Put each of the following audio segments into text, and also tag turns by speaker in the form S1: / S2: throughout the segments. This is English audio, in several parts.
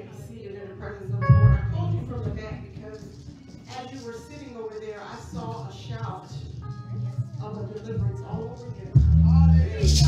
S1: may be seated in the presence of the Lord. I called you from the back because as you were sitting over there, I saw a shout of a deliverance all over again. Hallelujah.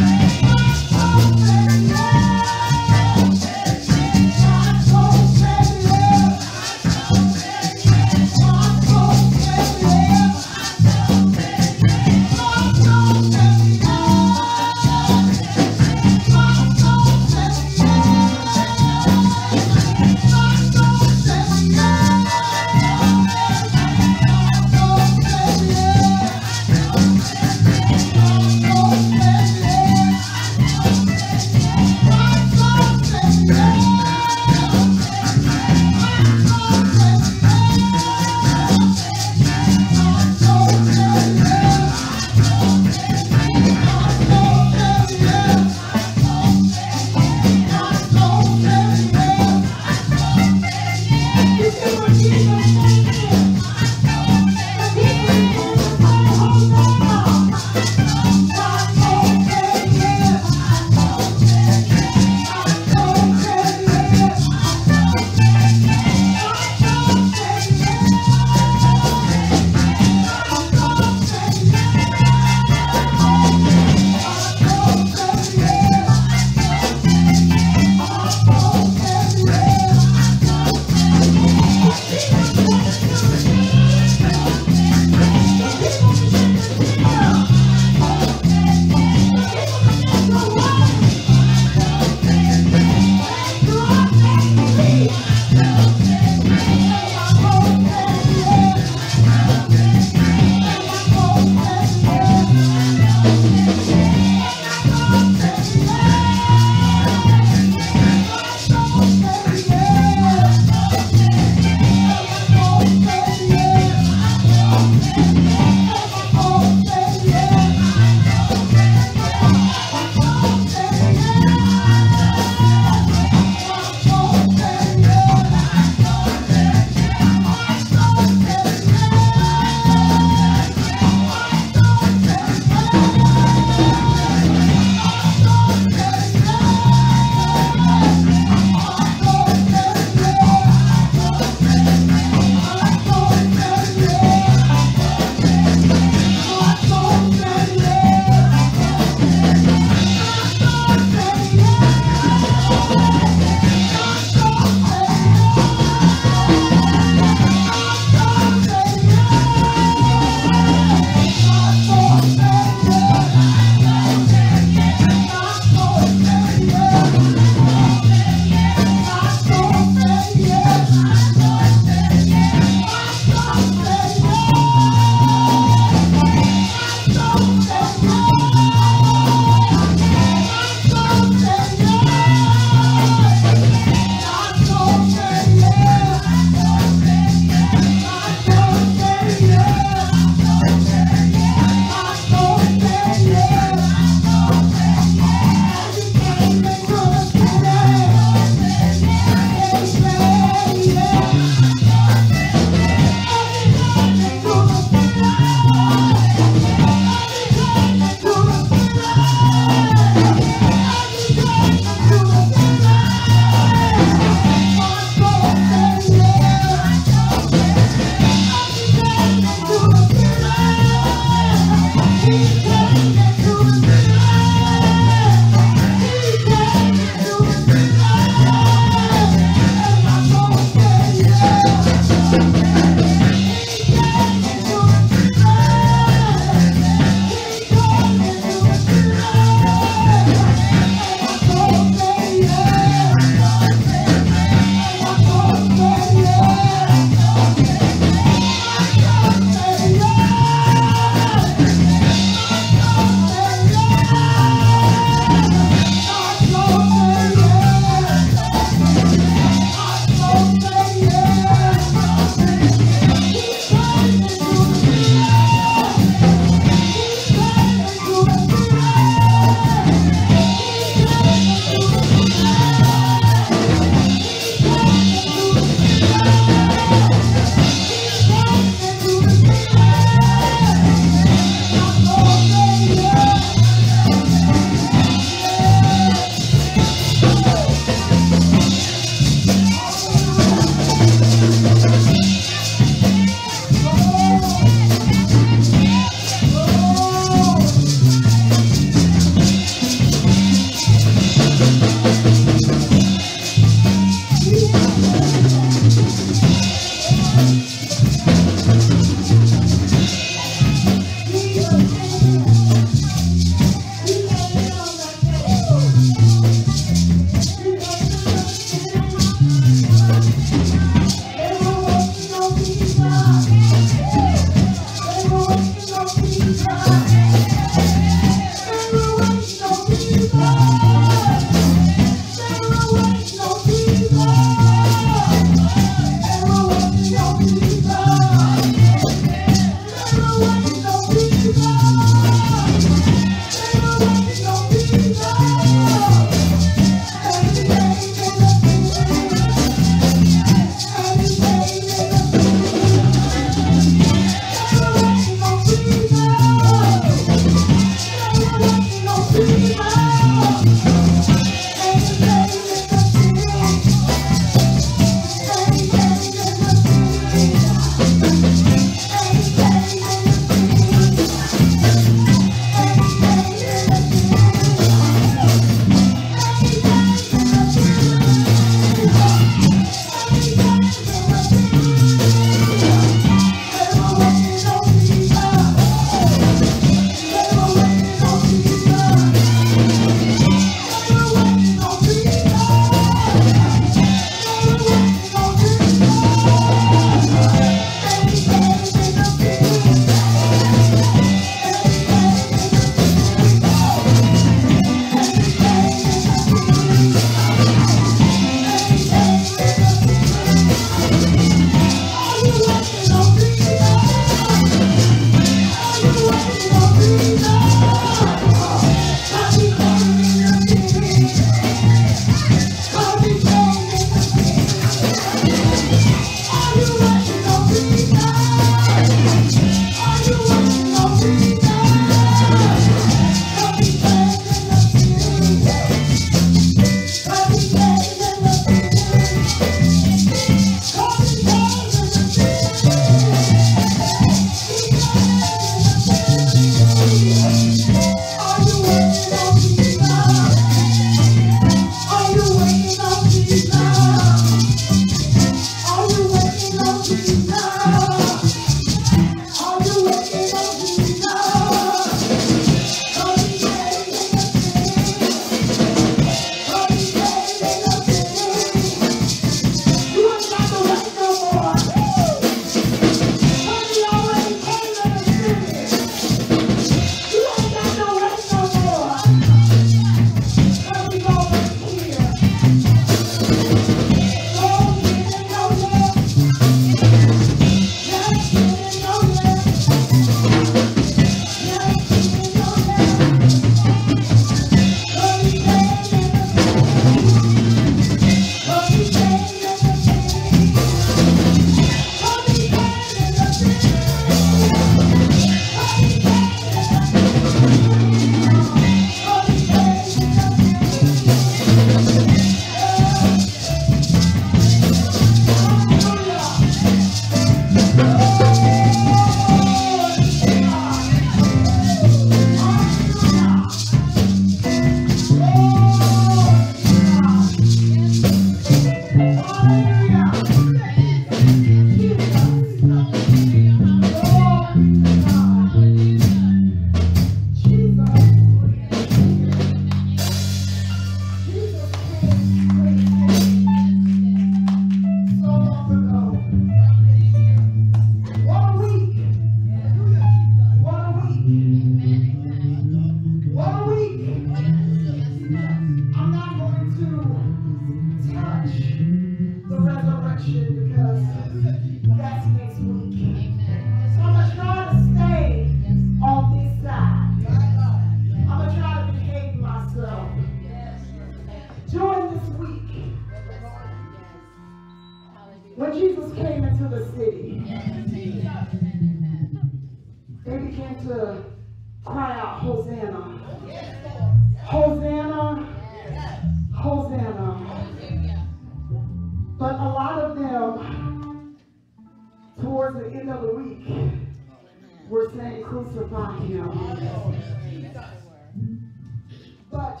S1: But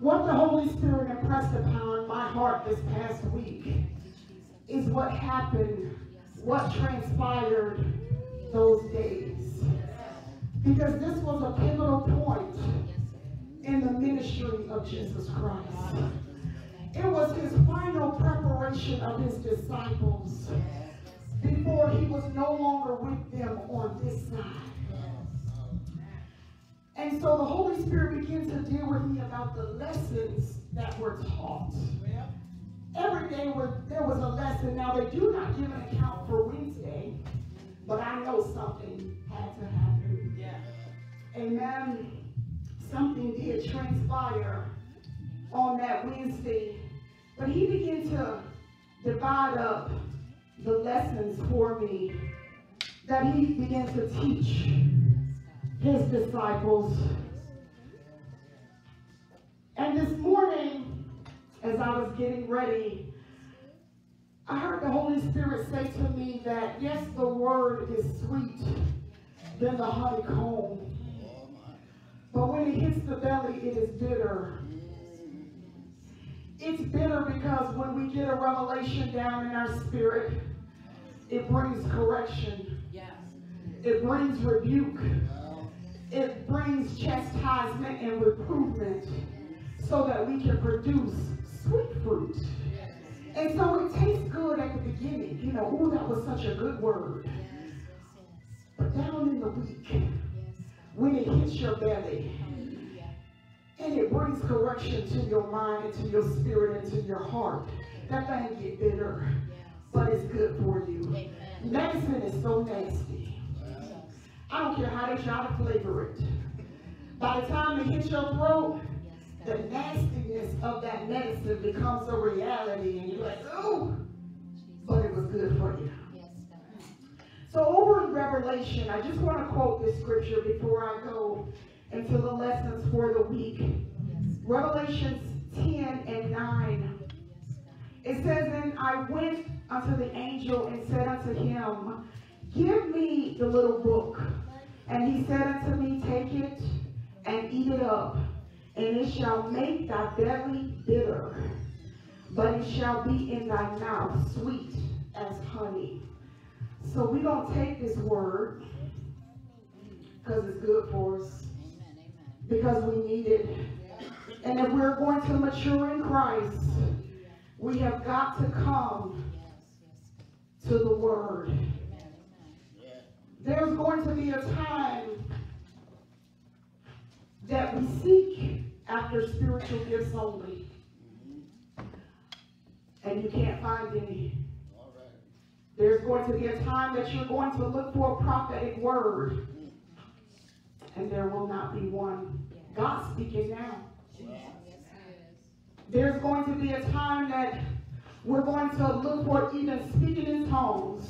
S1: what the Holy Spirit impressed upon my heart this past week is what happened, what transpired those days. Because this was a pivotal point in the ministry of Jesus Christ. It was his final preparation of his disciples before he was no longer with them on this side. And so the Holy Spirit began to deal with me about the lessons that were taught. Every day was, there was a lesson. Now they do not give an account for Wednesday, but I know something had to happen. Yeah. Amen. Something did transpire on that Wednesday. But he began to divide up the lessons for me that he began to teach his disciples. And this morning, as I was getting ready, I heard the Holy Spirit say to me that, yes, the word is sweet than the honeycomb. But when it hits the belly, it is bitter. It's bitter because when we get a revelation down in our spirit, it brings correction. It brings rebuke. It brings chastisement and reprovement so that we can produce sweet fruit. And so it tastes good at the beginning. You know, oh, that was such a good word. But down in the week, when it hits your belly, and it brings correction to your mind and to your spirit and to your heart, that thing get bitter, but it's good for you. Medicine is so nasty. I don't care how they try to flavor it. By the time it hits your throat, the nastiness of that medicine becomes a reality, and you're like, oh, but it was good for you. So over in Revelation, I just want to quote this scripture before I go into the lessons for the week. Revelations 10 and 9. It says, And I went unto the angel and said unto him, Give me the little book. And he said unto me, Take it and eat it up, and it shall make thy belly bitter, but it shall be in thy mouth sweet as honey. So we don't take this word because it's good for us, because we need it. And if we're going to mature in Christ, we have got to come to the word. There's going to be a time that we seek after spiritual gifts only. And you can't find any. There's going to be a time that you're going to look for a prophetic word. And there will not be one. God's speaking now. There's going to be a time that we're going to look for even speaking in tongues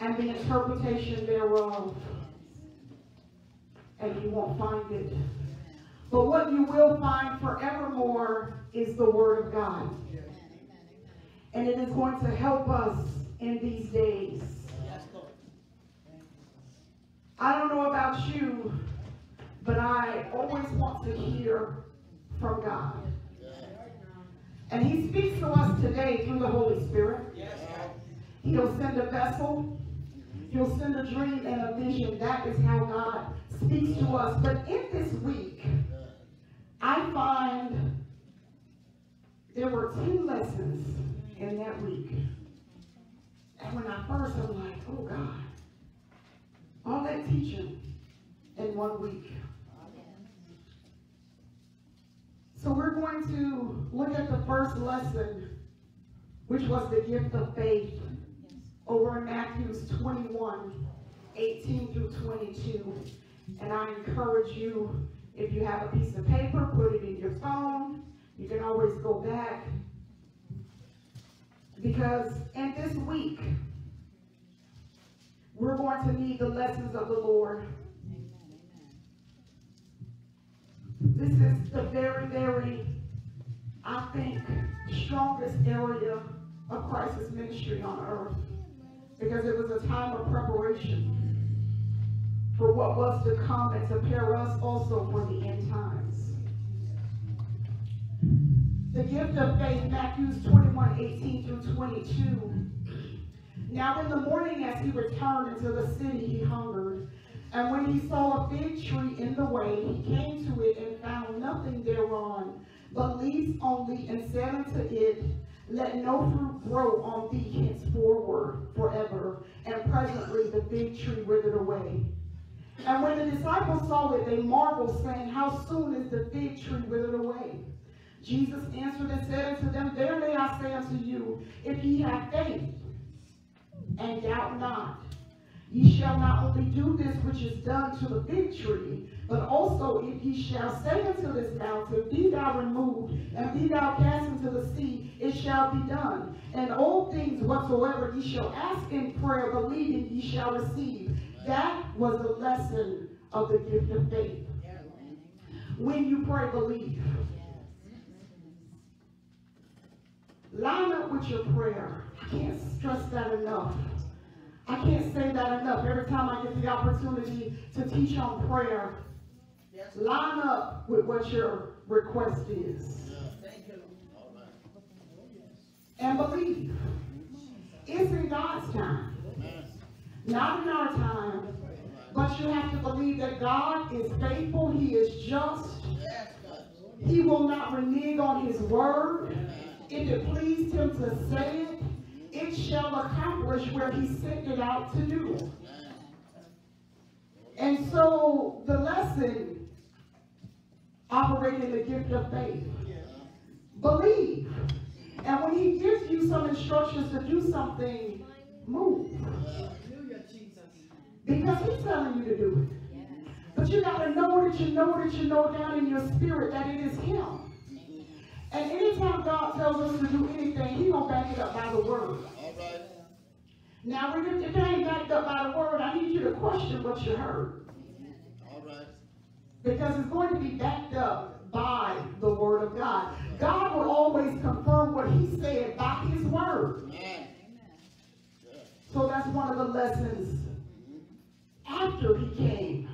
S1: and the interpretation thereof. And you won't find it. But what you will find forevermore is the Word of God. And it is going to help us in these days. I don't know about you, but I always want to hear from God. And he speaks to us today through the Holy Spirit. He'll send a vessel. He'll send a dream and a vision. That is how God speaks to us. But in this week, I find there were 10 lessons in that week. And when I first, I'm like, oh God, all that teaching in one week. So we're going to look at the first lesson, which was the gift of faith, over in Matthew's 21, 18 through 22. And I encourage you, if you have a piece of paper, put it in your phone. You can always go back. Because in this week, we're going to need the lessons of the Lord. This is the very, very, I think, strongest area of Christ's ministry on earth. Because it was a time of preparation for what was to come and to prepare us also for the end times. The gift of faith, Matthew 21, 18 through 22. Now in the morning as he returned into the city, he hungered. And when he saw a fig tree in the way, he came to it and found nothing thereon, but leaves only, and said unto it, Let no fruit grow on thee henceforward forever. And presently the fig tree withered away. And when the disciples saw it, they marveled, saying, How soon is the fig tree withered away? Jesus answered and said unto them, Verily I say unto you, if ye have faith, and doubt not, ye shall not only do this which is done to the fig tree, but also if ye shall say unto this mountain, Be thou removed, and be thou cast into the sea, it shall be done. And all things whatsoever ye shall ask in prayer, believing ye shall receive. That was the lesson of the gift of faith. When you pray, believe. Line up with your prayer. I can't stress that enough. I can't say that enough. Every time I get the opportunity to teach on prayer, line up with what your request is. And believe. It's in God's time. Not in our time. But you have to believe that God is faithful. He is just. He will not renege on his word. If it pleased him to say it, it shall accomplish where he sent it out to do. And so the lesson operating the gift of faith. Believe. And when he gives you some instructions to do something, move. Because he's telling you to do it. But you got to know that you know that you know down in your spirit that it is him. And anytime God tells us to do anything, He gonna back it up by the word. Now, if it ain't backed up by the word, I need you to question what you heard. Because it's going to be backed up by the word of God. God will always confirm what He said by His word. So that's one of the lessons after He came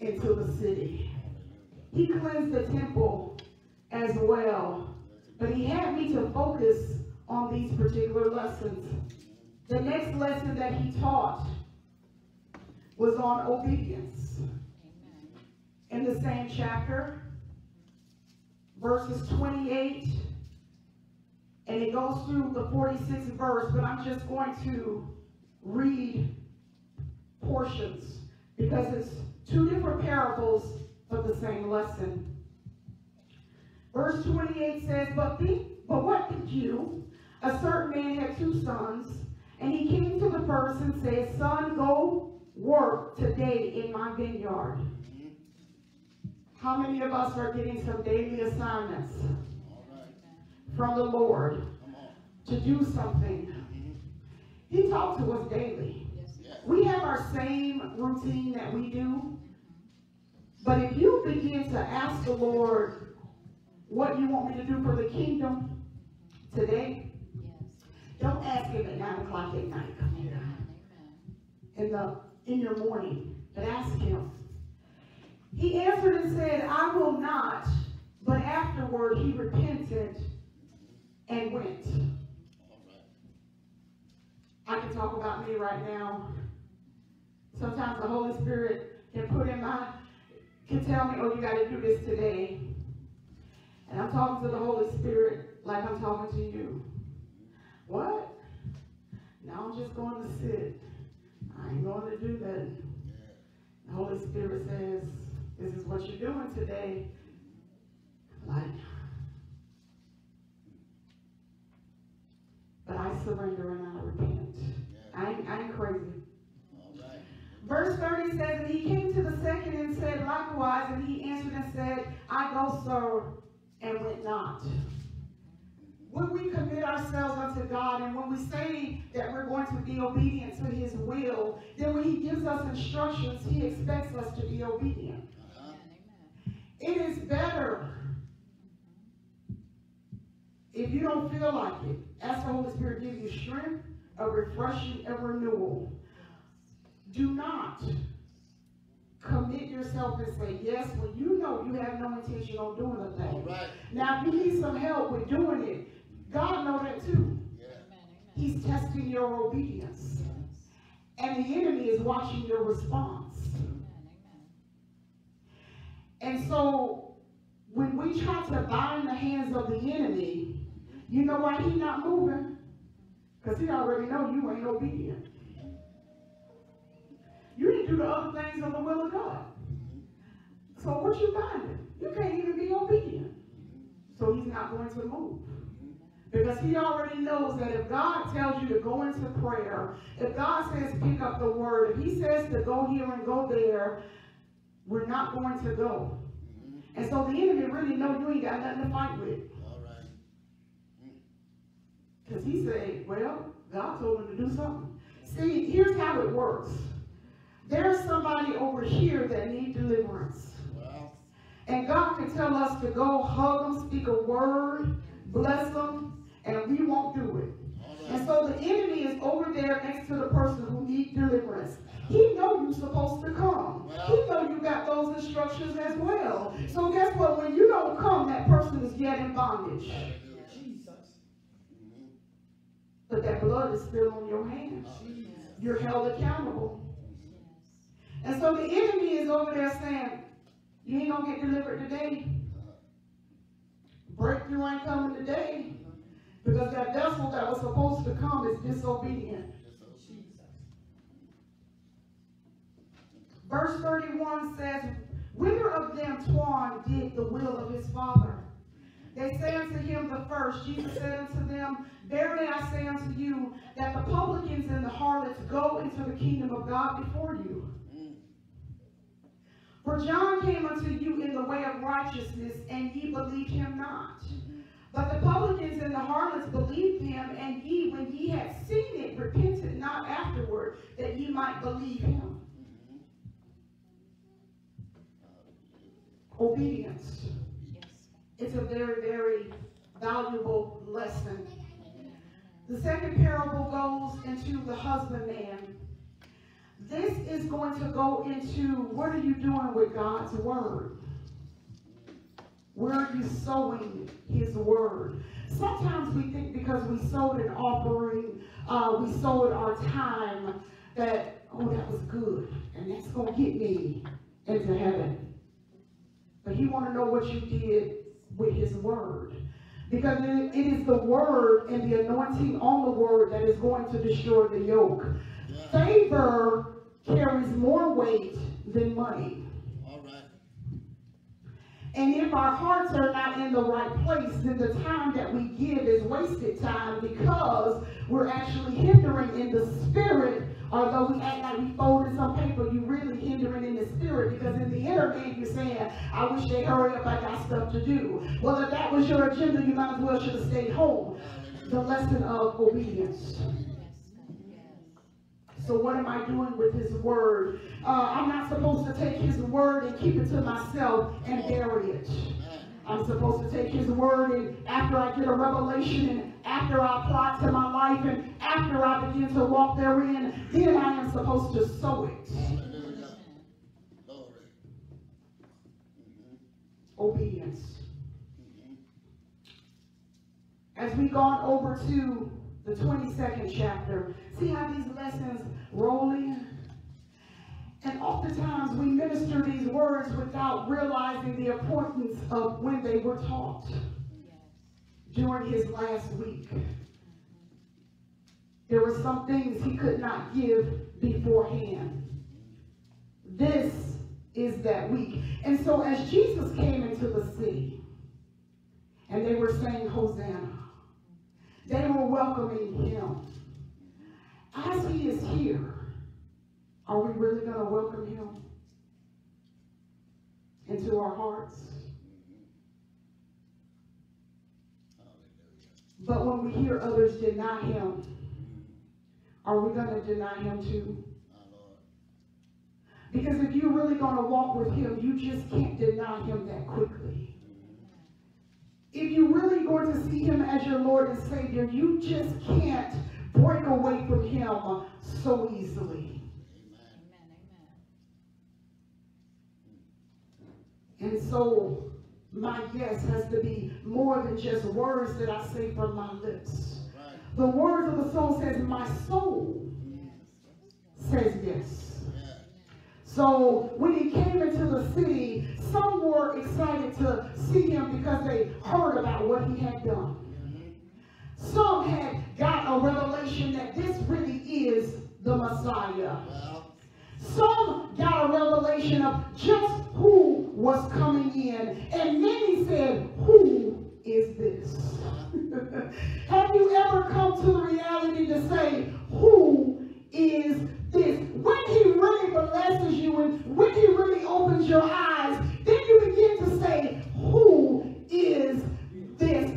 S1: into the city. He cleansed the temple as well. But he had me to focus on these particular lessons. The next lesson that he taught was on obedience. In the same chapter, verses 28, and it goes through the 46th verse, but I'm just going to read portions because it's two different parables for the same lesson. Verse 28 says, But, think, but what did you? A certain man had two sons, and he came to the first and said, Son, go work today in my vineyard. How many of us are getting some daily assignments from the Lord to do something? He talks to us daily. We have our same routine that we do, but if you begin to ask the Lord what you want me to do for the kingdom today, yes. don't ask him at 9 o'clock at night. Come here. In, the, in your morning. But ask him. He answered and said, I will not. But afterward he repented and went. I can talk about me right now. Sometimes the Holy Spirit can put in my can tell me, oh, you got to do this today. And I'm talking to the Holy Spirit like I'm talking to you. What? Now I'm just going to sit. I ain't going to do that. The Holy Spirit says, this is what you're doing today. like, but I surrender and I repent. I ain't, I ain't crazy. Verse 30 says, And he came to the second and said likewise, and he answered and said, I go, sir, and went not. When we commit ourselves unto God and when we say that we're going to be obedient to his will, then when he gives us instructions, he expects us to be obedient. Uh-huh. It is better if you don't feel like it, ask the Holy Spirit to give you strength, a refreshing, a renewal. Do not commit yourself and say yes when you know you have no intention on doing a thing. Right. Now, if you need some help with doing it, God knows that too. Yeah. He's testing your obedience. And the enemy is watching your response. And so when we try to bind the hands of the enemy, you know why he's not moving? Because he already know you ain't obedient. You didn't do the other things of the will of God. So what you binding? You can't even be obedient. So he's not going to move. Because he already knows that if God tells you to go into prayer, if God says pick up the word, if he says to go here and go there, we're not going to go. Mm-hmm. And so the enemy really know you ain't got nothing to fight with. Mm. Because he said, well, God told him to do something. See, here's how it works. There's somebody over here that need deliverance. And God can tell us to go hug them, speak a word, bless them, and we won't do it. And so the enemy is over there next to the person who needs deliverance. He know you're supposed to come. He know you got those instructions as well. So guess what? When you don't come, that person is yet in bondage. But that blood is still on your hands. You're held accountable. And so the enemy is over there saying, you ain't going to get delivered today. Breakthrough ain't coming today. Because that vessel that was supposed to come is disobedient. Verse 31 says, Whither of them Twan did the will of his father? They say unto him the first. Jesus said unto them, Verily I say unto you, that the publicans and the harlots go into the kingdom of God before you. For John came unto you in the way of righteousness, and ye believed him not. But the publicans and the harlots believed him, and ye, when ye had seen it, repented not afterward, that ye might believe him. Mm-hmm. Obedience. It's a very, very valuable lesson. The second parable goes into the husbandman. This is going to go into what are you doing with God's word? Where are you sowing his word? Sometimes we think because we sowed an offering, uh, we sowed our time, that, oh, that was good, and that's going to get me into heaven. But he want to know what you did with his word. Because it is the word and the anointing on the word that is going to destroy the yoke. Favor carries more weight than money. And if our hearts are not in the right place, then the time that we give is wasted time because we're actually hindering in the spirit. Although we act like we folded some paper, you're really hindering in the spirit because in the inner man you're saying, I wish they hurry up, I got stuff to do. Well, if that was your agenda, you might as well should have stayed home. The lesson of obedience. So what am I doing with his word? Uh, I'm not supposed to take his word and keep it to myself and bury it. I'm supposed to take his word and after I get a revelation and after I apply it to my life and after I begin to walk therein, then I am supposed to sow it. Obedience. As we gone over to the 22nd chapter, See how these lessons roll in? And oftentimes we minister these words without realizing the importance of when they were taught during his last week. There were some things he could not give beforehand. This is that week. And so as Jesus came into the city, and they were saying, Hosanna. They were welcoming him. As he is here, are we really going to welcome him into our hearts? But when we hear others deny him, are we going to deny him too? Because if you're really going to walk with him, you just can't deny him that quickly. If you're really going to see him as your Lord and Savior, you just can't break away from him so easily. And so my yes has to be more than just words that I say from my lips. The words of the song says, my soul says yes. So when he came into the city, some were excited to see him because they heard about what he had done. Some had got a revelation that this really is the Messiah. Some got a revelation of just who was coming in. And many said, Who is this? Have you ever come to the reality to say, Who is this? When he really blesses you and when he really opens your eyes, then you begin to say, Who is this?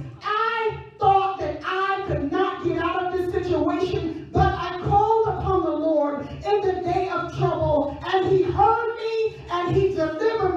S1: And he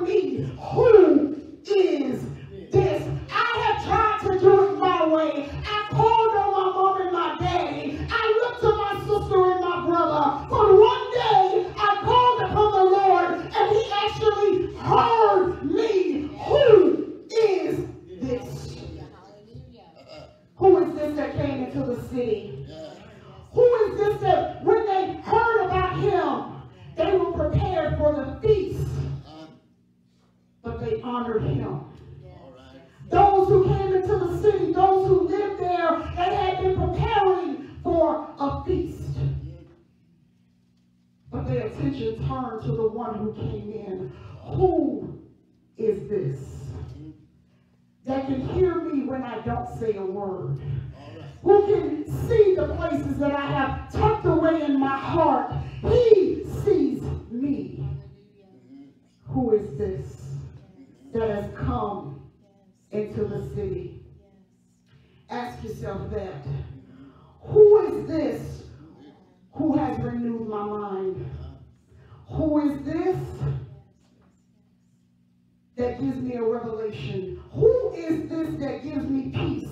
S1: attention turned to the one who came in. Who is this? That can hear me when I don't say a word. Who can see the places that I have tucked away in my heart. He sees me. Who is this that has come into the city? Ask yourself that. Who is this who has renewed my mind? Who is this that gives me a revelation? Who is this that gives me peace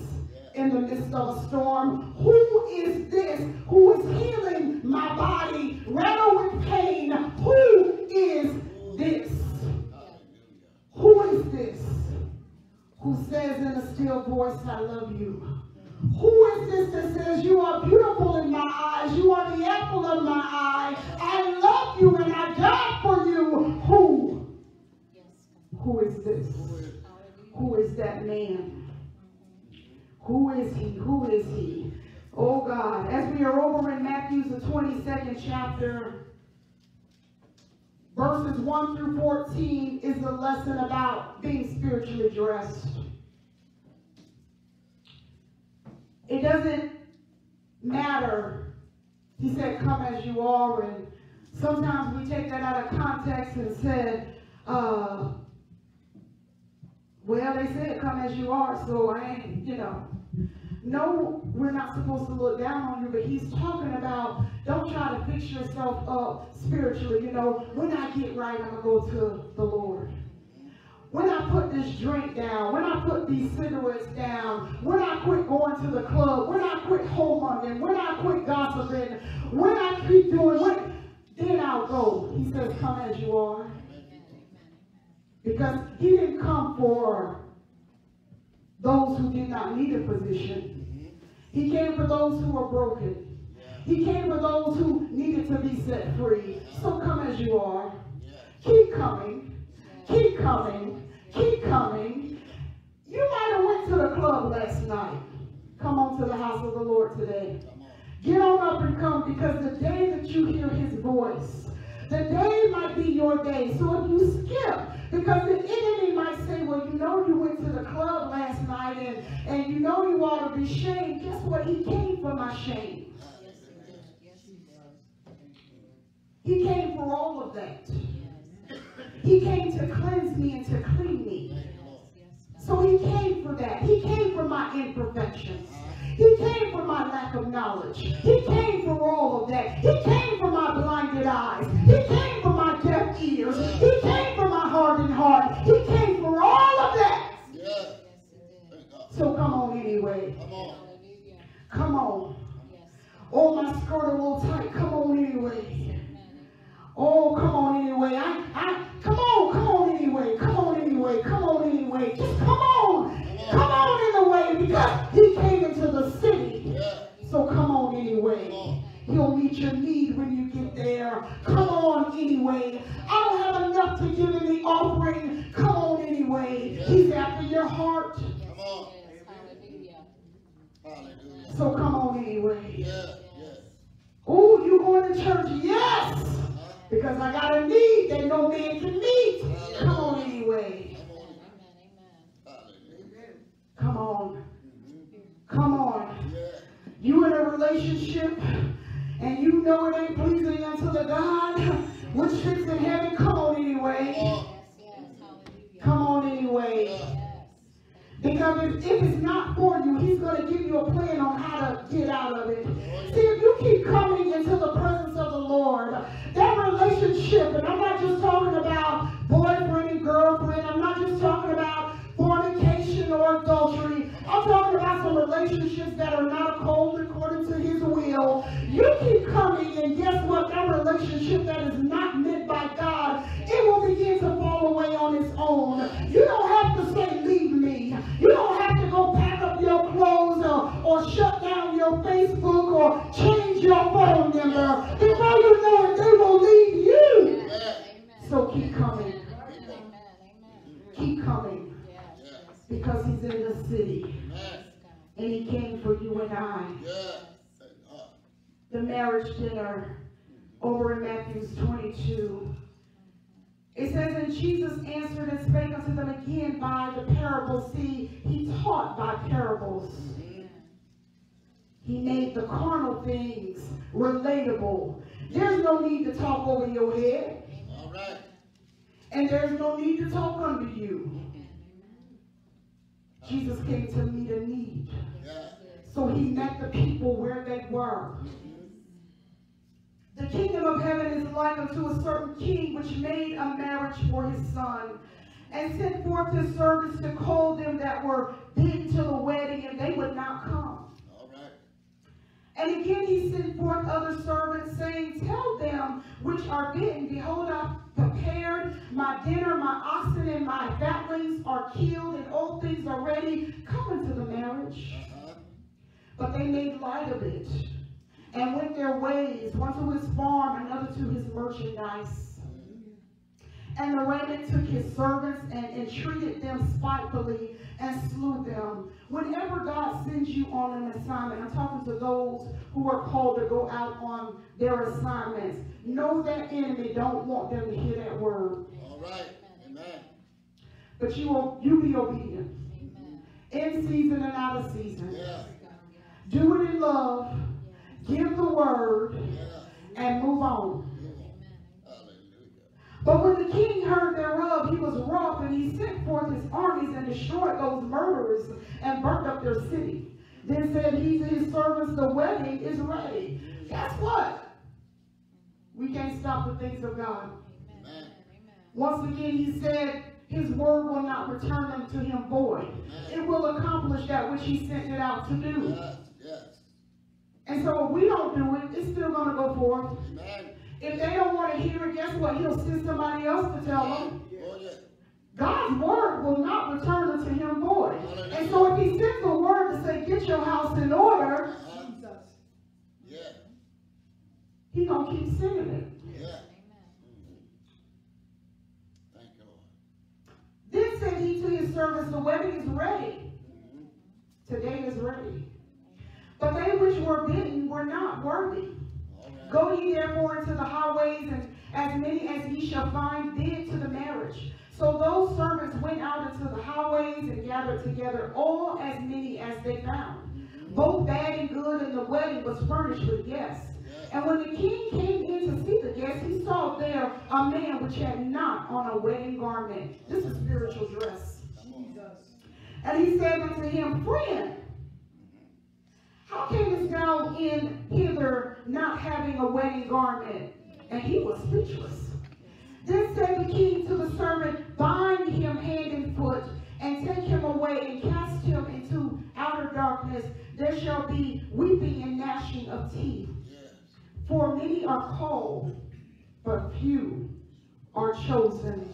S1: in the midst of a storm? Who is this who is healing my body, rattled with pain? Who is this? Who is this who says in a still voice, I love you? Who is this that says, You are beautiful in my eyes, you are the apple of my eye, I love you and I die for you? Who? Who is this? Who is that man? Who is he? Who is he? Oh God, as we are over in Matthew's the 22nd chapter, verses 1 through 14 is the lesson about being spiritually dressed. It doesn't matter. He said, come as you are. And sometimes we take that out of context and said, uh, well, they said come as you are, so I ain't, you know. No, we're not supposed to look down on you, but he's talking about don't try to fix yourself up spiritually. You know, when I get right, I'm going to go to the Lord. When I put this drink down, when I put these cigarettes down, when I quit going to the club, when I quit homeworking, when I quit gossiping, when I keep doing what, then I'll go. He says, come as you are. Because he didn't come for those who did not need a position. He came for those who were broken. He came for those who needed to be set free. So come as you are. Keep coming. Keep coming. Keep coming. You might have went to the club last night. Come on to the house of the Lord today. Get on up and come because the day that you hear his voice, The day might be your day. So if you skip, because the enemy might say, well, you know you went to the club last night and, and you know you ought to be shamed. Guess what? He came for my shame. He came for all of that. He came to cleanse me and to clean me. So he came for that. He came for my imperfections. He came for my lack of knowledge. He came for all of that. He came for my blinded eyes. He came for my deaf ears. He came for my hardened heart. He came for all of that. So come on anyway. Come on. On. Oh, my skirt a little tight. Come on anyway. Oh, come on anyway. I, I, come on, come on anyway. Come on anyway. Come on anyway. Just come on. Come on in the way because he came into the city. So come on anyway. He'll meet your need when you get there. Come on anyway. I don't have enough to give in the offering. Come on anyway. He's after your heart. Come on. So come on anyway. Oh, you going to church? Yes. Because I got a need that no man can meet. Come on anyway. Come on. Come on. You in a relationship and you know it ain't pleasing unto the God which sits in heaven. Come on anyway. Come on anyway. Because if, if it's not for you, he's going to give you a plan on how to get out of it. See, if you keep coming into the relationship that is not meant by God, it will begin to fall away on its own. You don't have to say, leave me. You don't have to go pack up your clothes or, or shut down your Facebook or change your phone number. Before you know it, they will leave you. So keep coming. Keep coming. Because he's in the city. And he came for you and I. Uh. The marriage dinner over in Matthew 22. It says, And Jesus answered and spake unto them again by the parable. See, he taught by parables. He made the carnal things relatable. There's no need to talk over your head. All right. And there's no need to talk under you. Jesus came to meet a need. So he met the people where they were. The kingdom of heaven is like unto a certain king which made a marriage for his son and sent forth his servants to call them that were bidden to the wedding, and they would not come. All right. And again he sent forth other servants, saying, Tell them which are bidden, Behold, I prepared my dinner, my oxen and my fatlings are killed, and all things are ready. Come into the marriage. Uh-huh. But they made light of it and went their ways, one to his farm, another to his merchandise. And the remnant took his servants and entreated them spitefully and slew them. Whenever God sends you on an assignment, I'm talking to those who are called to go out on their assignments. Know that enemy don't want them to hear that word. All right. Amen. But you will you be obedient. Amen. In season and out of season. Yeah. Do it in love give the word, and move on. But when the king heard thereof, he was wroth, and he sent forth his armies and destroyed those murderers and burnt up their city. Then said he to his servants, The wedding is ready. Guess what? We can't stop the things of God. Amen. Once again, he said, His word will not return unto him void. It will accomplish that which he sent it out to do. And so if we don't do it, it's still going to go forth. Amen. If they don't want to hear it, guess what? He'll send somebody else to tell them. God's word will not return unto him void. And so if he sends a word to say, get your house in order, uh-huh. yeah. he's going to keep sending it. Yeah. Thank you, Lord. Then said he to his servants, the wedding is ready. Mm-hmm. Today is ready. But they which were bidden were not worthy. Go ye therefore into the highways and, as many as ye shall find bid to the marriage. So those servants went out into the highways and gathered together all as many as they found, both bad and good, and the wedding was furnished with guests. And when the king came in to see the guests, he saw there a man which had not on a wedding garment. This is spiritual dress. And he said unto him, Friend, how camest thou in hither not having a wedding garment? And he was speechless. Then said the king to the servant, Bind him hand and foot, and take him away, and cast him into outer darkness. There shall be weeping and gnashing of teeth. For many are called, but few are chosen.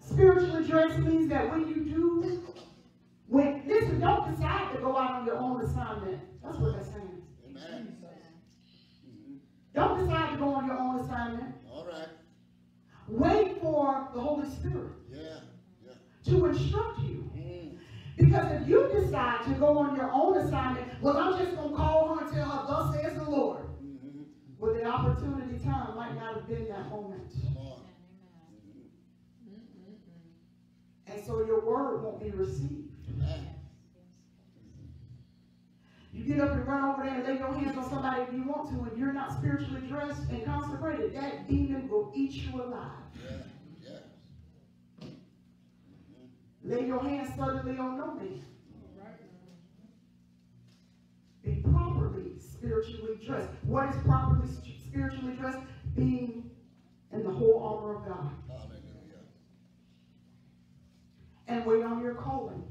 S1: Spiritual dress means that when you do, when listen, don't decide to go out on your own assignment. That's what that's saying. Amen. Don't decide to go on your own assignment.
S2: All right.
S1: Wait for the Holy Spirit.
S2: Yeah. Yeah.
S1: To instruct you. Mm. Because if you decide to go on your own assignment, well, I'm just going to call her and tell her, thus says the Lord. But the opportunity time might not have been that moment. And so your word won't be received. You get up and run over there and lay your hands on somebody if you want to, and you're not spiritually dressed and consecrated, that demon will eat you alive. Yeah. Yeah. Lay your hands suddenly on no man. Be properly spiritually dressed. What is properly spiritually dressed? Being in the whole armor of God. And wait on your calling.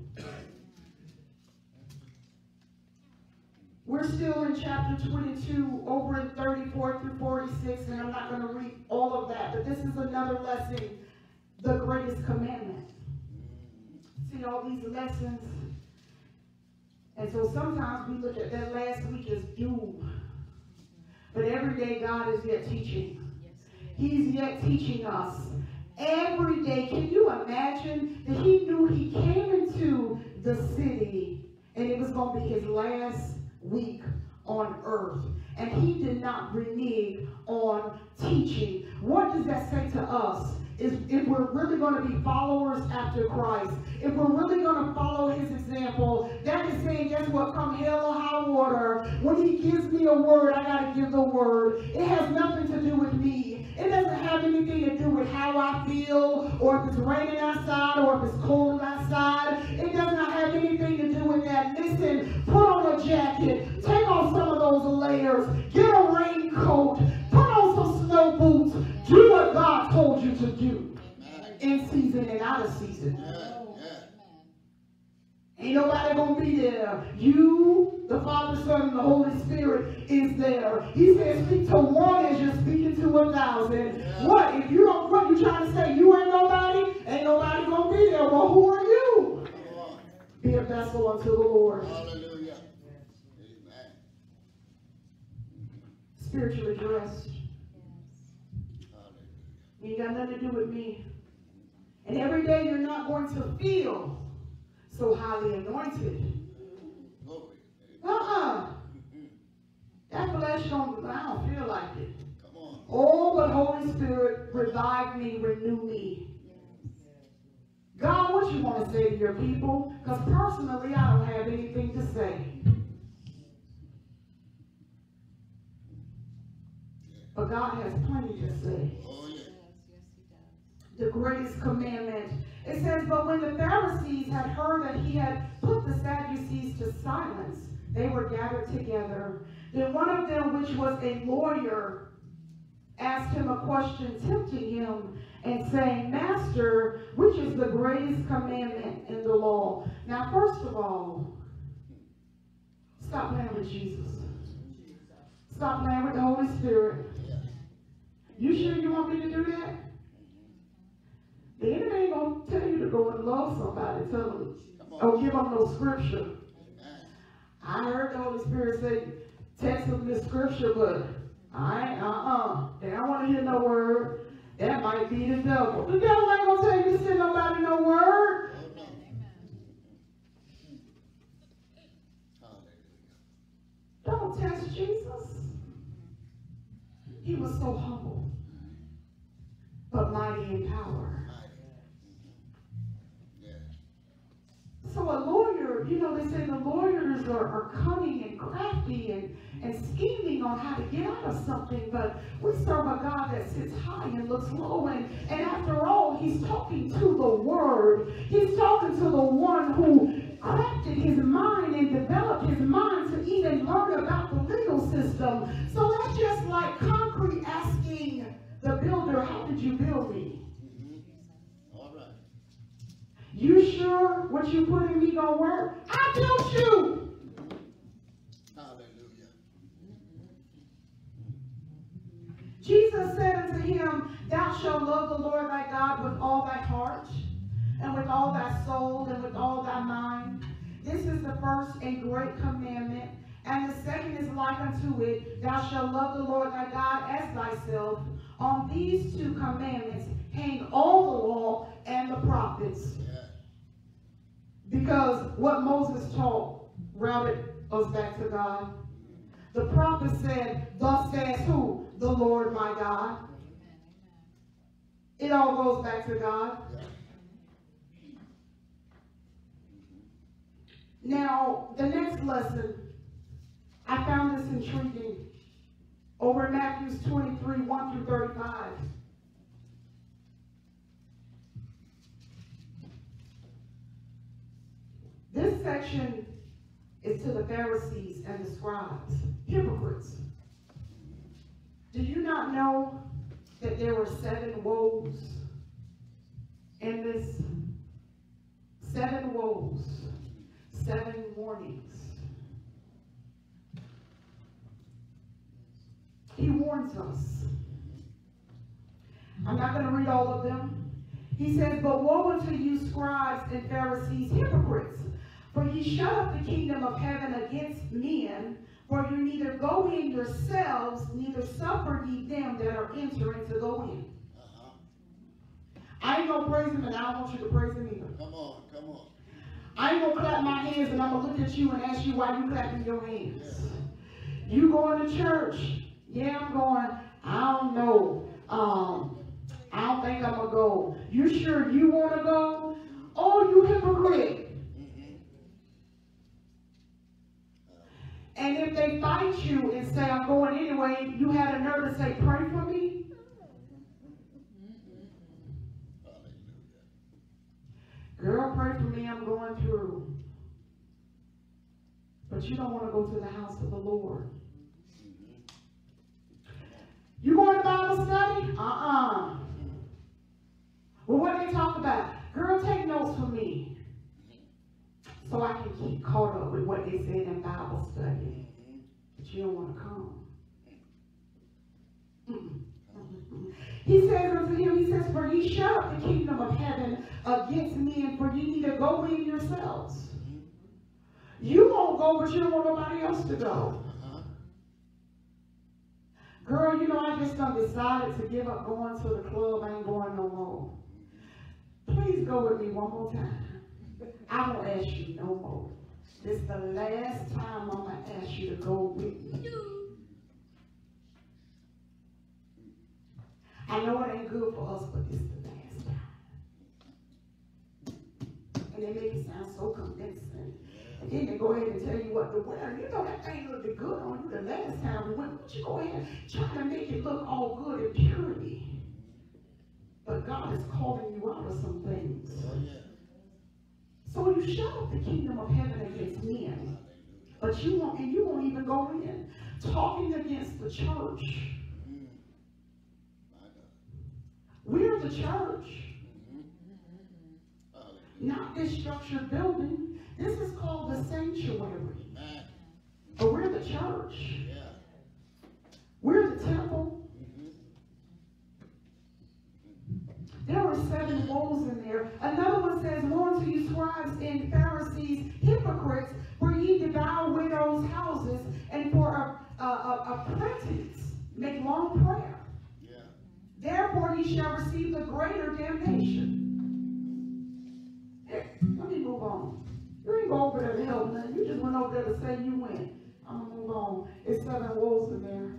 S1: We're still in chapter 22, over in 34 through 46, and I'm not going to read all of that, but this is another lesson, the greatest commandment. See all these lessons and so sometimes we look at that last week as doom. But every day God is yet teaching. He's yet teaching us. Every day. Can you imagine that he knew he came into the city and it was going to be his last week on earth. And he did not renege on teaching. What does that say to us? is if we're really going to be followers after Christ, if we're really going to follow his example, that is saying, guess what? Come hell or high water, when he gives me a word, I got to give the word. It has nothing to do with me. It doesn't have anything to do with how I feel, or if it's raining outside, or if it's cold outside. It does not have anything to do with that. Listen, put on a jacket, take off some of those layers, get a raincoat, put on some snow boots, do what God told you to do in season and out of season. Ain't nobody gonna be there. You, the Father, Son, and the Holy Spirit is there. He says, speak to one as you're speaking to a thousand. Yeah. What? If you don't, what you trying to say? You ain't nobody? Ain't nobody gonna be there. Well, who are you? Be a vessel unto the Lord.
S2: Hallelujah. Amen.
S1: Spiritually dressed. You ain't got nothing to do with me. And every day you're not going to feel so highly anointed. Uh-uh. That flesh don't, I don't feel like it. Oh, but Holy Spirit, revive me, renew me. God, what you want to say to your people? Because personally, I don't have anything to say. But God has plenty to say. Oh, the greatest commandment. It says, But when the Pharisees had heard that he had put the Sadducees to silence, they were gathered together. Then one of them, which was a lawyer, asked him a question, tempting him, and saying, Master, which is the greatest commandment in the law? Now, first of all, stop playing with Jesus. Stop playing with the Holy Spirit. You sure you want me to do that? The enemy ain't going to tell you to go and love somebody. Tell them, or oh, give them no scripture. I heard the Holy Spirit say, text them this scripture, but I ain't, uh-uh. They don't want to hear no word. That might be the devil. The devil ain't going to tell you to send nobody no word. Don't test Jesus. He was so humble. but mighty in power. So a lawyer, you know, they say the lawyers are, are cunning and crafty and, and scheming on how to get out of something, but we serve a God that sits high and looks low. And, and after all, he's talking to the word. He's talking to the one who crafted his mind and developed his mind to even learn about the legal system. So that's just like concrete asking the builder, how did you build me? You sure what you put in me gonna work? I built you.
S2: Hallelujah.
S1: Jesus said unto him, Thou shalt love the Lord thy God with all thy heart, and with all thy soul, and with all thy mind. This is the first and great commandment. And the second is like unto it, Thou shalt love the Lord thy God as thyself. On these two commandments hang all the law and the prophets. Because what Moses taught routed us back to God. The prophet said, Thus says who? The Lord my God. It all goes back to God. Now, the next lesson, I found this intriguing. Over Matthew 23, 1 through 35. This section is to the Pharisees and the scribes, hypocrites. Do you not know that there were seven woes in this? Seven woes, seven warnings. He warns us. I'm not going to read all of them. He says, But woe unto you, scribes and Pharisees, hypocrites! For ye shut up the kingdom of heaven against men, for you neither go in yourselves, neither suffer ye them that are entering to go in. Uh-huh. I ain't gonna praise him and I don't want you to praise him either.
S2: Come on, come on.
S1: I ain't gonna clap my hands and I'm gonna look at you and ask you why you clapping your hands. Yeah. You going to church? Yeah, I'm going. I don't know. Um, I don't think I'm gonna go. You sure you wanna go? Oh, you hypocrite. And if they fight you and say, I'm going anyway, you had a nerve to say, pray for me? Girl, pray for me, I'm going through. But you don't want to go to the house of the Lord. You going to Bible study? Uh-uh. Well, what do they talk about? Girl, take notes for me so I can keep caught up with what they said in Bible study. But you don't want to come. He says unto him, he says, For ye shut up the kingdom of heaven against men, for ye need to go in yourselves. You won't go, but you don't want nobody else to go. Girl, you know, I just done decided to give up going to the club. I ain't going no more. Please go with me one more time. I won't ask you no more. This is the last time I'm going to ask you to go with me. I know it ain't good for us, but this is the last time. And they make it sound so convincing. And then they go ahead and tell you what to wear. You know that thing looked good on you the last time we went. But you go ahead and try to make it look all good and purity. But God is calling you out of some things. Oh, yeah. So you shut up the kingdom of heaven against men, but you won't, and you won't even go in. Talking against the church. We're the church. Not this structured building. This is called the sanctuary. But we're the church. We're the temple. There were seven woes in there. Another one says, Woe to you, scribes and Pharisees, hypocrites, for ye devour widows' houses, and for a, a, a, a pretense make long prayer. Yeah. Therefore ye shall receive the greater damnation. Let me move on. You ain't go over there to help nothing. You just went over there to say you went. I'm going to move on. It's seven woes in there.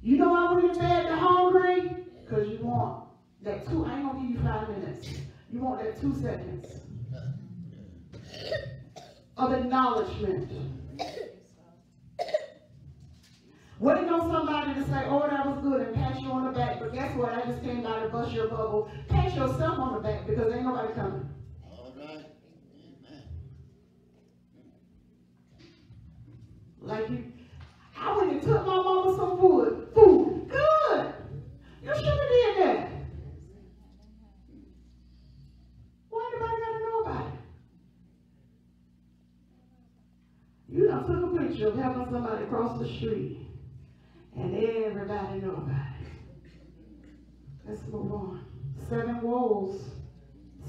S1: You know I went to bed the hungry? Because you want that two, I ain't gonna give you five minutes. You want that two seconds of acknowledgement. What if know somebody to say, oh, that was good, and pat you on the back, but guess what? I just came by to bust your bubble. Pat yourself on the back because ain't nobody coming.
S2: All right. Amen.
S1: Like you, I went and took my mama some food. Food. You should have did that. Why anybody gotta know about it? You done took a picture of helping somebody cross the street, and everybody know about it. Let's move on. Seven woes.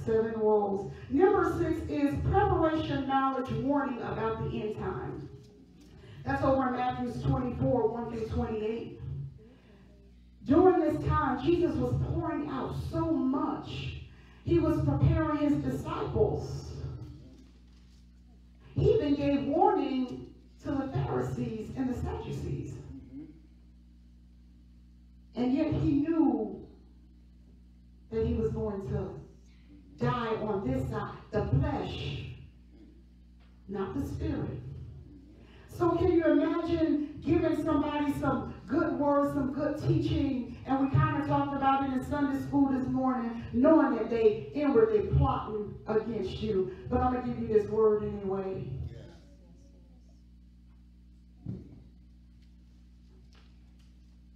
S1: Seven woes. Number six is preparation, knowledge, warning about the end time. That's over in Matthew 24, 1 through 28. During this time, Jesus was pouring out so much. He was preparing his disciples. He even gave warning to the Pharisees and the Sadducees. And yet he knew that he was going to die on this side, the flesh, not the spirit. So can you imagine giving somebody some good words, some good teaching, and we kind of talked about it in Sunday school this morning, knowing that they inwardly plotting against you. But I'm going to give you this word anyway.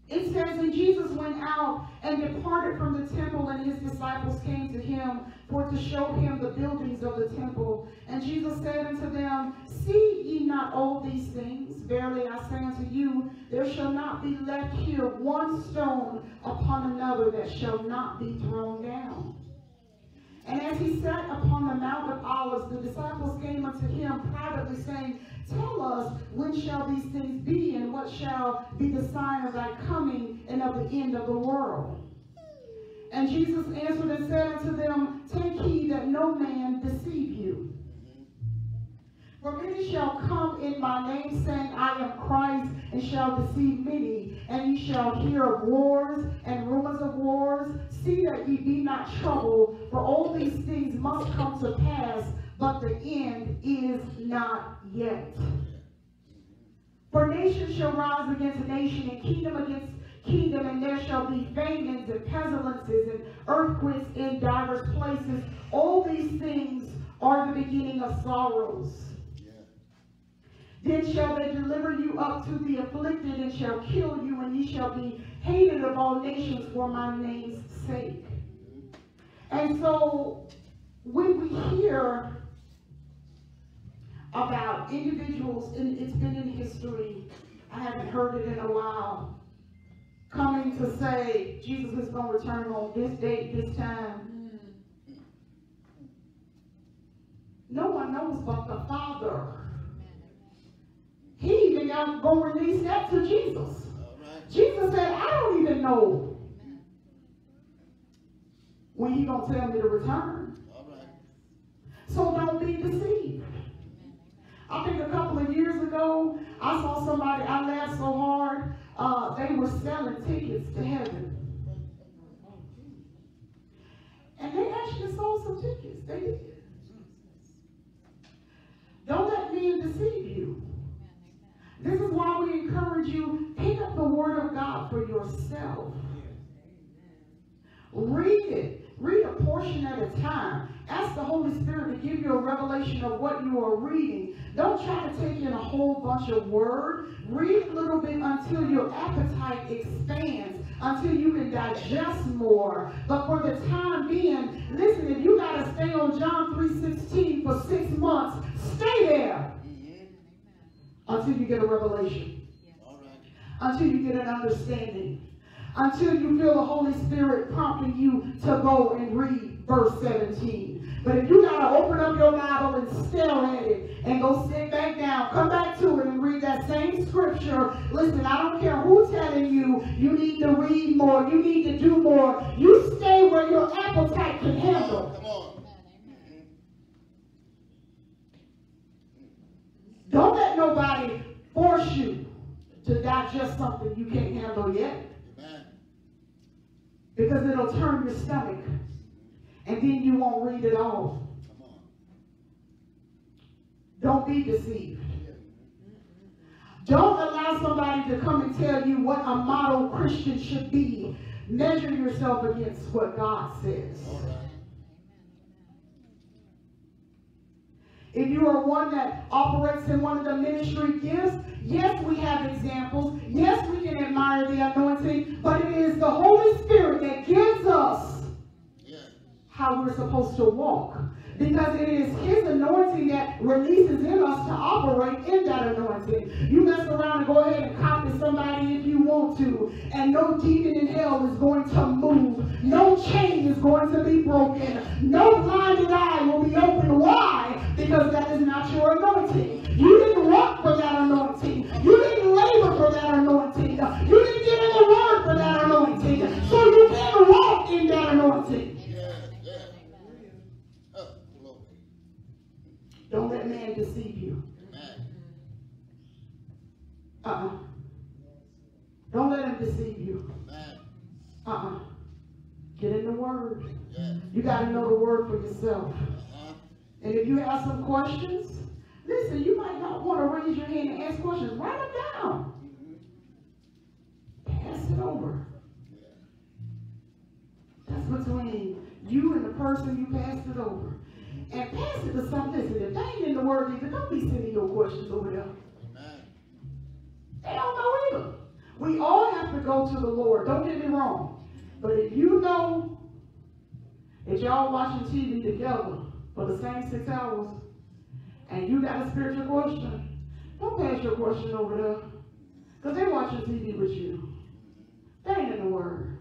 S1: It says, And Jesus went out and departed from the temple, and his disciples came to him for to show him the buildings of the temple. And Jesus said unto them, See ye not all these things? Verily I say unto you, there shall not be left here one stone upon another that shall not be thrown down. And as he sat upon the Mount of Olives, the disciples came unto him privately, saying, Tell us, when shall these things be, and what shall be the sign of thy coming and of the end of the world? And Jesus answered and said unto them, Take heed that no man deceive you. For many shall come in my name, saying, I am Christ, and shall deceive many. And ye shall hear of wars and rumors of wars. See that ye be not troubled, for all these things must come to pass, but the end is not yet. For nation shall rise against nation, and kingdom against kingdom, and there shall be famines and pestilences and earthquakes in divers places. All these things are the beginning of sorrows. Then shall they deliver you up to the afflicted, and shall kill you, and ye shall be hated of all nations for my name's sake. Mm-hmm. And so, when we hear about individuals, and it's been in history, I haven't heard it in a while, coming to say Jesus is going to return on this date, this time. No one knows but the Father. He even got go release that to Jesus. Jesus said, I don't even know when he gonna tell me to return. So don't be deceived. I think a couple of years ago, I saw somebody, I laughed so hard, uh, they were selling tickets to heaven. And they actually sold some tickets. They did. Don't let men deceive you. This is why we encourage you, pick up the Word of God for yourself. Read it. Read a portion at a time. Ask the Holy Spirit to give you a revelation of what you are reading. Don't try to take in a whole bunch of word. Read a little bit until your appetite expands, until you can digest more. But for the time being, listen, if you got to stay on John 3.16 for six months, stay there until you get a revelation. Until you get an understanding until you feel the Holy Spirit prompting you to go and read verse 17. But if you got to open up your Bible and stare at it and go sit back down, come back to it and read that same scripture. Listen, I don't care who's telling you you need to read more, you need to do more. You stay where your appetite can handle. Come on. Don't let nobody force you to digest something you can't handle yet.
S2: Amen.
S1: Because it'll turn your stomach. And then you won't read it all. Don't be deceived. Don't allow somebody to come and tell you what a model Christian should be. Measure yourself against what God says. If you are one that operates in one of the ministry gifts, yes, we have examples. Yes, we can admire the anointing, but it is the Holy Spirit that gives us. How we're supposed to walk. Because it is His anointing that releases in us to operate in that anointing. You mess around and go ahead and copy somebody if you want to, and no demon in hell is going to move. No chain is going to be broken. No blinded eye will be opened. Why? Because that is not your anointing. You didn't work for that anointing. You didn't labor for that anointing. You didn't get in the word for that anointing. So you can't walk in that anointing. Don't let man deceive you. Uh-uh. Don't let him deceive you. Uh-uh. Get in the word. You got to know the word for yourself. And if you have some questions, listen, you might not want to raise your hand and ask questions. Write them down. Pass it over. That's between you and the person you passed it over. And pass it to some, listen, if they ain't in the word either, don't be sending your questions over there.
S2: Amen.
S1: They don't know either. We all have to go to the Lord. Don't get me wrong. But if you know that y'all watching TV together for the same six hours and you got a spiritual question, don't pass your question over there. Because they're watching TV with you. They ain't in the Word.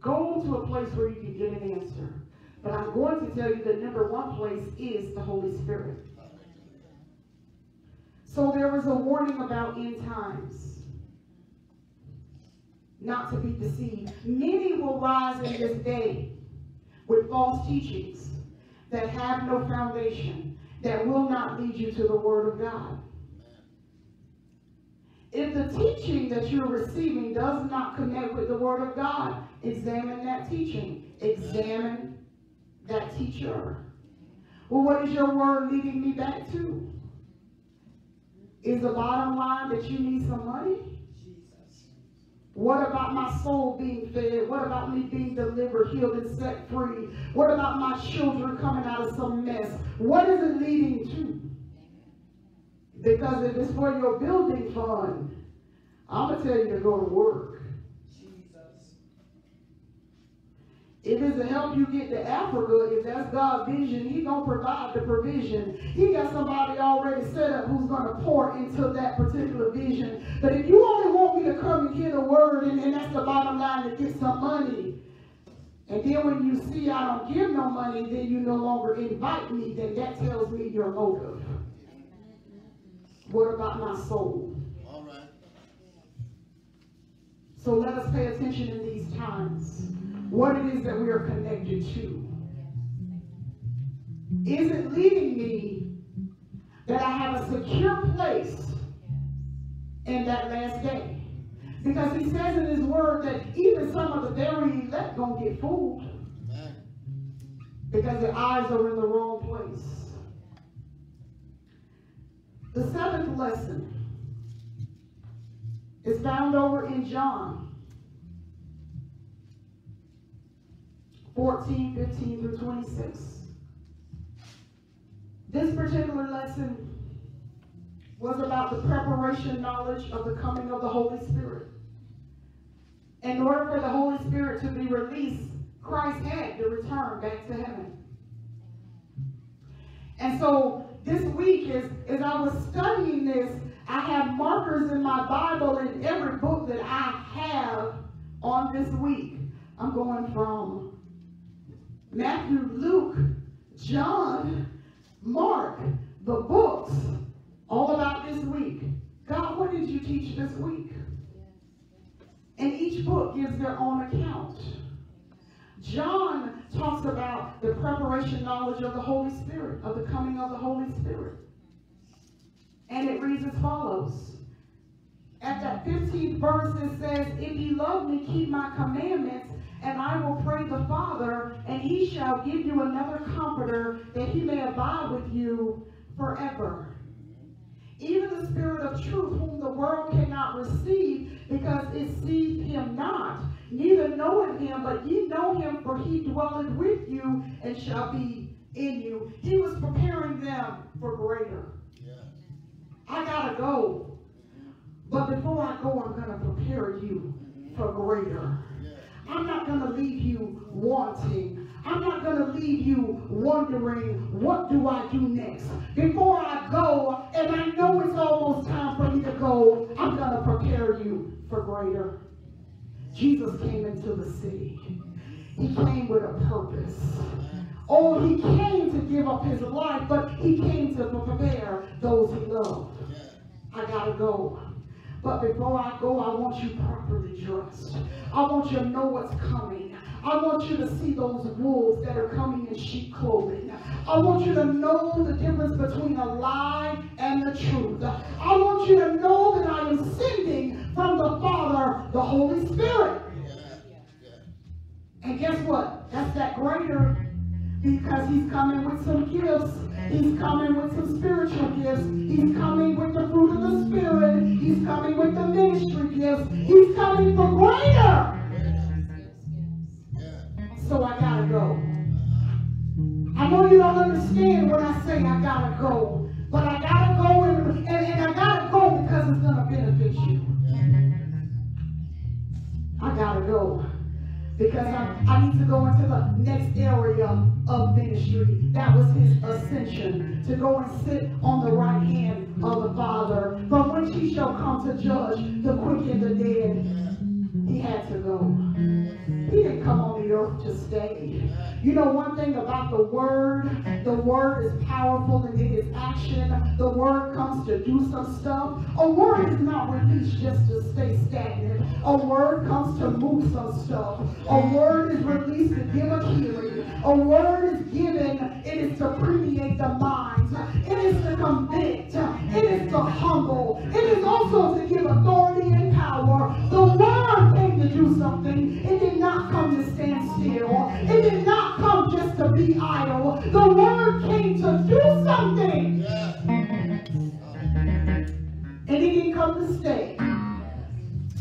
S1: Go to a place where you can get an answer. But I'm going to tell you the number one place is the Holy Spirit. So there was a warning about end times. Not to be deceived. Many will rise in this day with false teachings that have no foundation, that will not lead you to the Word of God. If the teaching that you're receiving does not connect with the Word of God, examine that teaching. Examine that teacher. Well, what is your word leading me back to? Is the bottom line that you need some money? What about my soul being fed? What about me being delivered, healed, and set free? What about my children coming out of some mess? What is it leading to? Because if it's for your building fund, I'm going to tell you to go to work. If it's to help you get to Africa, if that's God's vision, He gonna provide the provision. He got somebody already set up who's gonna pour into that particular vision. But if you only want me to come and hear the word, and, and that's the bottom line to get some money, and then when you see I don't give no money, then you no longer invite me, then that tells me your motive. What about my soul?
S2: All right.
S1: So let us pay attention in these times. What it is that we are connected to. Is it leading me that I have a secure place in that last day? Because he says in his word that even some of the very elect gonna get fooled because their eyes are in the wrong place. The seventh lesson is found over in John 14, 15 through 26. This particular lesson was about the preparation knowledge of the coming of the Holy Spirit. In order for the Holy Spirit to be released, Christ had to return back to heaven. And so this week, as, as I was studying this, I have markers in my Bible in every book that I have on this week. I'm going from Matthew, Luke, John, Mark, the books, all about this week. God, what did you teach this week? And each book gives their own account. John talks about the preparation knowledge of the Holy Spirit, of the coming of the Holy Spirit. And it reads as follows At that 15th verse, it says, If you love me, keep my commandments, and I will pray the Father, and he shall give you another comforter, that he may abide with you forever. Even the Spirit of truth, whom the world cannot receive, because it sees him not, neither knoweth him, but ye know him, for he dwelleth with you, and shall be in you. He was preparing them for greater.
S2: Yeah.
S1: I gotta go. But before I go, I'm gonna prepare you for greater. I'm not gonna leave you wanting. I'm not gonna leave you wondering, what do I do next? Before I go, and I know it's almost time for me to go, I'm gonna prepare you for greater. Jesus came into the city. He came with a purpose. Oh, he came to give up his life, but he came to prepare those he loved. I gotta go. But before I go, I want you properly dressed. I want you to know what's coming. I want you to see those wolves that are coming in sheep clothing. I want you to know the difference between a lie and the truth. I want you to know that I am sending from the Father the Holy Spirit. And guess what? That's that greater because he's coming with some gifts. He's coming with some spiritual gifts. He's coming with the fruit of the Spirit. He's coming with the ministry gifts. He's coming for greater. So I gotta go. I know you don't understand when I say I gotta go. But I gotta go and, and, and I gotta go because it's gonna benefit you. I gotta go. Because I, I need to go into the next area of ministry. That was his ascension. To go and sit on the right hand of the Father. From which he shall come to judge the quick and the dead. He had to go. He didn't come on earth to stay. You know one thing about the word, the word is powerful and it is action. The word comes to do some stuff. A word is not released just to stay stagnant. A word comes to move some stuff. A word is released to give a healing. A word is given, it is to permeate the minds. It is to convict. It is to humble. It is also to give authority and power. The word came to do something. It did not come to stand still. It did not come just to be idle. The word came to do something.
S2: Yeah.
S1: And it didn't come to stay.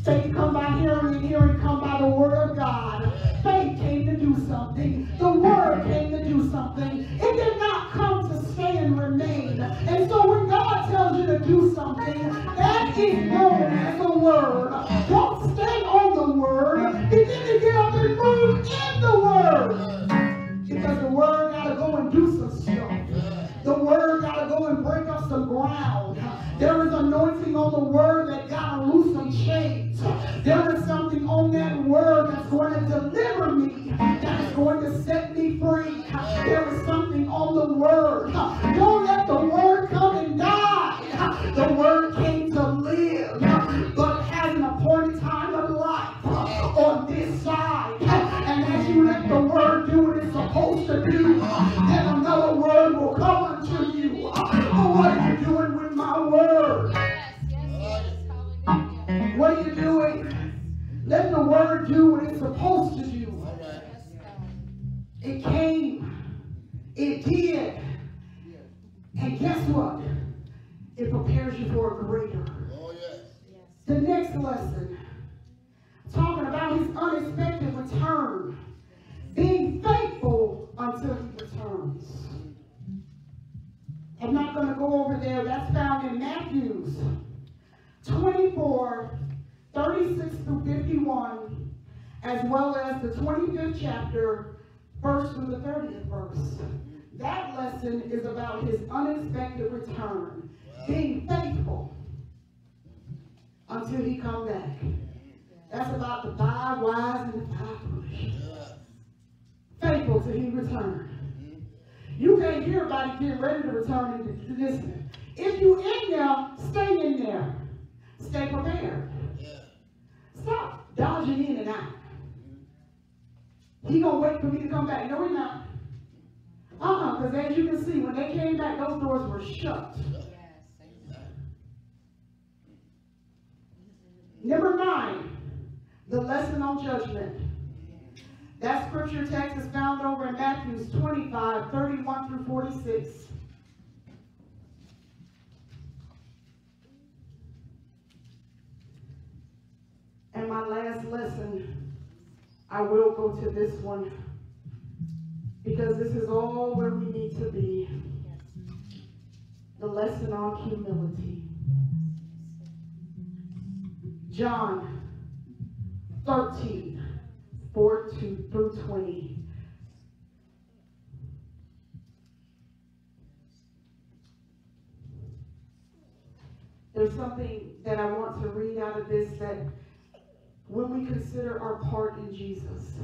S1: Faith come by hearing and hearing come by the word of God. Faith came to do something. The word came to do something. It did not come to stay and remain. And so when God tells you to do something, that is known as the word. Don't stay on the word. Begin to get up and move in the word. Because the word gotta go and do some stuff. The word gotta go and break up some ground. There is anointing on the word that gotta loose some chains. There is something on that word that's going to deliver me, that is going to set me free. There is something on the word. Don't let the word come and die. The word came to live, but has an appointed time of life on this side. And guess what? It prepares you for a greater.
S2: Oh, yes. yes.
S1: The next lesson, talking about his unexpected return, being faithful until he returns. I'm not going to go over there. That's found in Matthew's 24, 36 through 51, as well as the 25th chapter, first through the 30th verse. That lesson is about his unexpected return, being faithful until he come back. That's about the five wise and the five foolish. Faithful till he return. You can't hear about it getting ready to return and listen. If you in there, stay in there. Stay prepared. Stop dodging in and out. He gonna wait for me to come back. No, he not. Uh-uh, because as you can see, when they came back, those doors were shut. Number nine, the lesson on judgment. That scripture text is found over in Matthews 25, 31 through 46. And my last lesson, I will go to this one because this is all where we need to be. The lesson on humility. John 13, 4 through 20. There's something that I want to read out of this that when we consider our part in Jesus,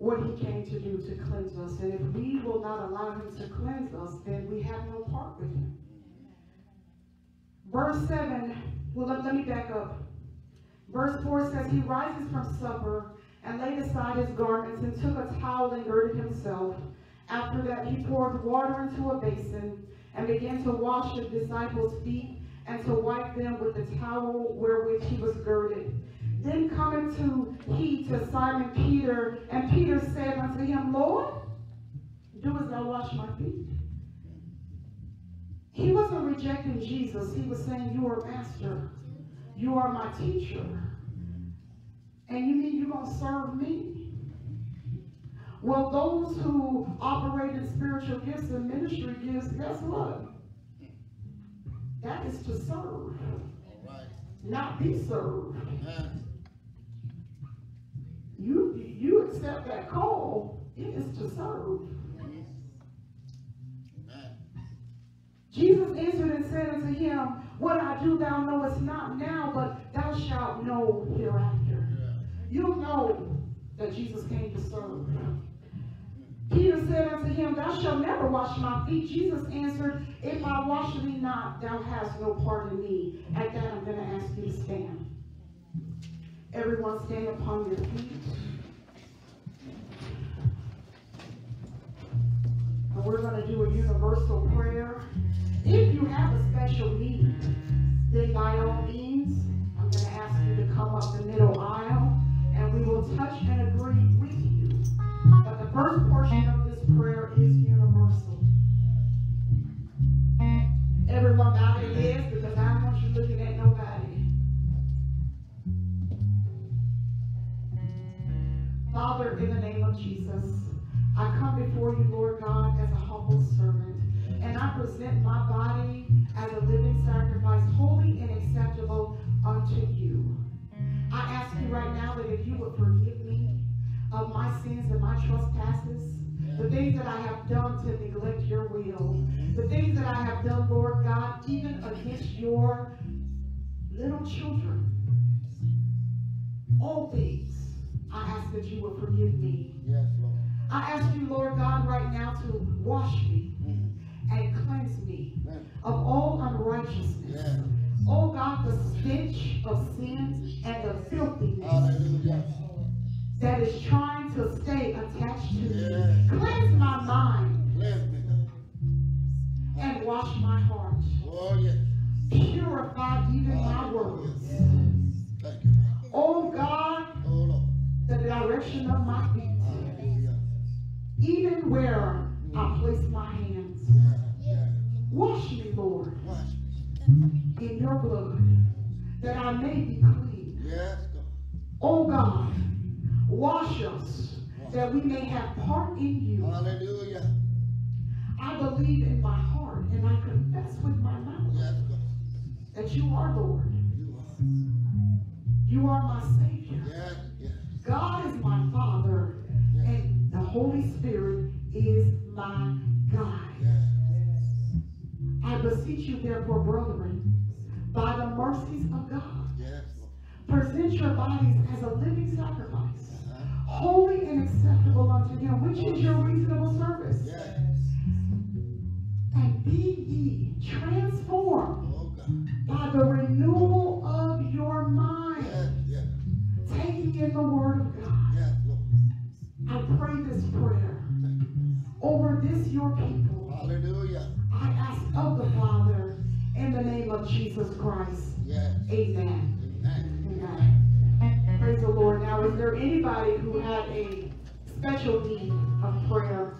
S1: what he came to do to cleanse us. And if we will not allow him to cleanse us, then we have no part with him. Verse 7, well, let, let me back up. Verse 4 says, He rises from supper and laid aside his garments and took a towel and girded himself. After that, he poured water into a basin and began to wash his disciples' feet and to wipe them with the towel wherewith he was girded. Then coming to he to Simon Peter, and Peter said unto him, Lord, do as thou wash my feet. He wasn't rejecting Jesus. He was saying, You are master. You are my teacher. And you mean you're going to serve me? Well, those who operate in spiritual gifts and ministry gifts, guess what? That is to serve, not be served. You accept that call, it is to serve. Jesus answered and said unto him, What I do thou knowest not now, but thou shalt know hereafter. You'll know that Jesus came to serve. Peter said unto him, Thou shalt never wash my feet. Jesus answered, If I wash thee not, thou hast no part in me. At that, I'm going to ask you to stand. Everyone stand upon your feet. And we're going to do a universal prayer. If you have a special need, then by all means, I'm going to ask you to come up the middle aisle and we will touch and agree with you. But the first portion of this prayer is universal. Everyone bow their heads because I don't want you looking at nobody. Father, in the name of Jesus, I come before you, Lord God, as a humble servant. And I present my body as a living sacrifice, holy and acceptable unto you. I ask you right now that if you would forgive me of my sins and my trespasses, the things that I have done to neglect your will, the things that I have done, Lord God, even against your little children. All things, I ask that you would forgive me.
S2: Yes, Lord.
S1: I ask you, Lord God, right now to wash me mm-hmm. and cleanse me of all unrighteousness.
S2: Yes.
S1: Oh God, the stench of sin and the filthiness
S2: Hallelujah.
S1: that is trying to stay attached to me.
S2: Yes.
S1: Cleanse my mind
S2: me,
S1: and wash my heart.
S2: Oh, yes.
S1: Purify even my words.
S2: Thank you.
S1: Oh God,
S2: Oh,
S1: the direction of my feet. Even where mm-hmm. I place my hands. Wash me, Lord, in your blood, that I may be clean. Oh God, wash us that we may have part in you.
S2: Hallelujah.
S1: I believe in my heart and I confess with my mouth
S2: Yes,
S1: that you are Lord.
S2: You are.
S1: You are my Savior.
S2: Yes, yes.
S1: God is my Father and Holy Spirit is my God.
S2: Yes.
S1: I beseech you therefore, brethren, by the mercies of God,
S2: Yes,
S1: present your bodies as a living sacrifice,
S2: Uh-huh.
S1: holy and acceptable unto him, which is your reasonable service.
S2: Yes.
S1: And be ye transformed
S2: Oh,
S1: by the renewal of your mind, taking in the word of God. I pray this prayer over this your people.
S2: Hallelujah.
S1: I ask of the Father in the name of of Jesus Christ.
S2: Yes.
S1: Amen.
S2: Amen.
S1: Amen. Praise the Lord. Now, is there anybody who had a special need of prayer?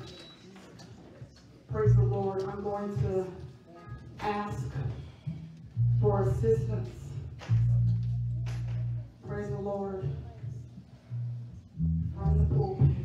S1: Praise the Lord. I'm going to ask for assistance. Praise the Lord. From the pulpit.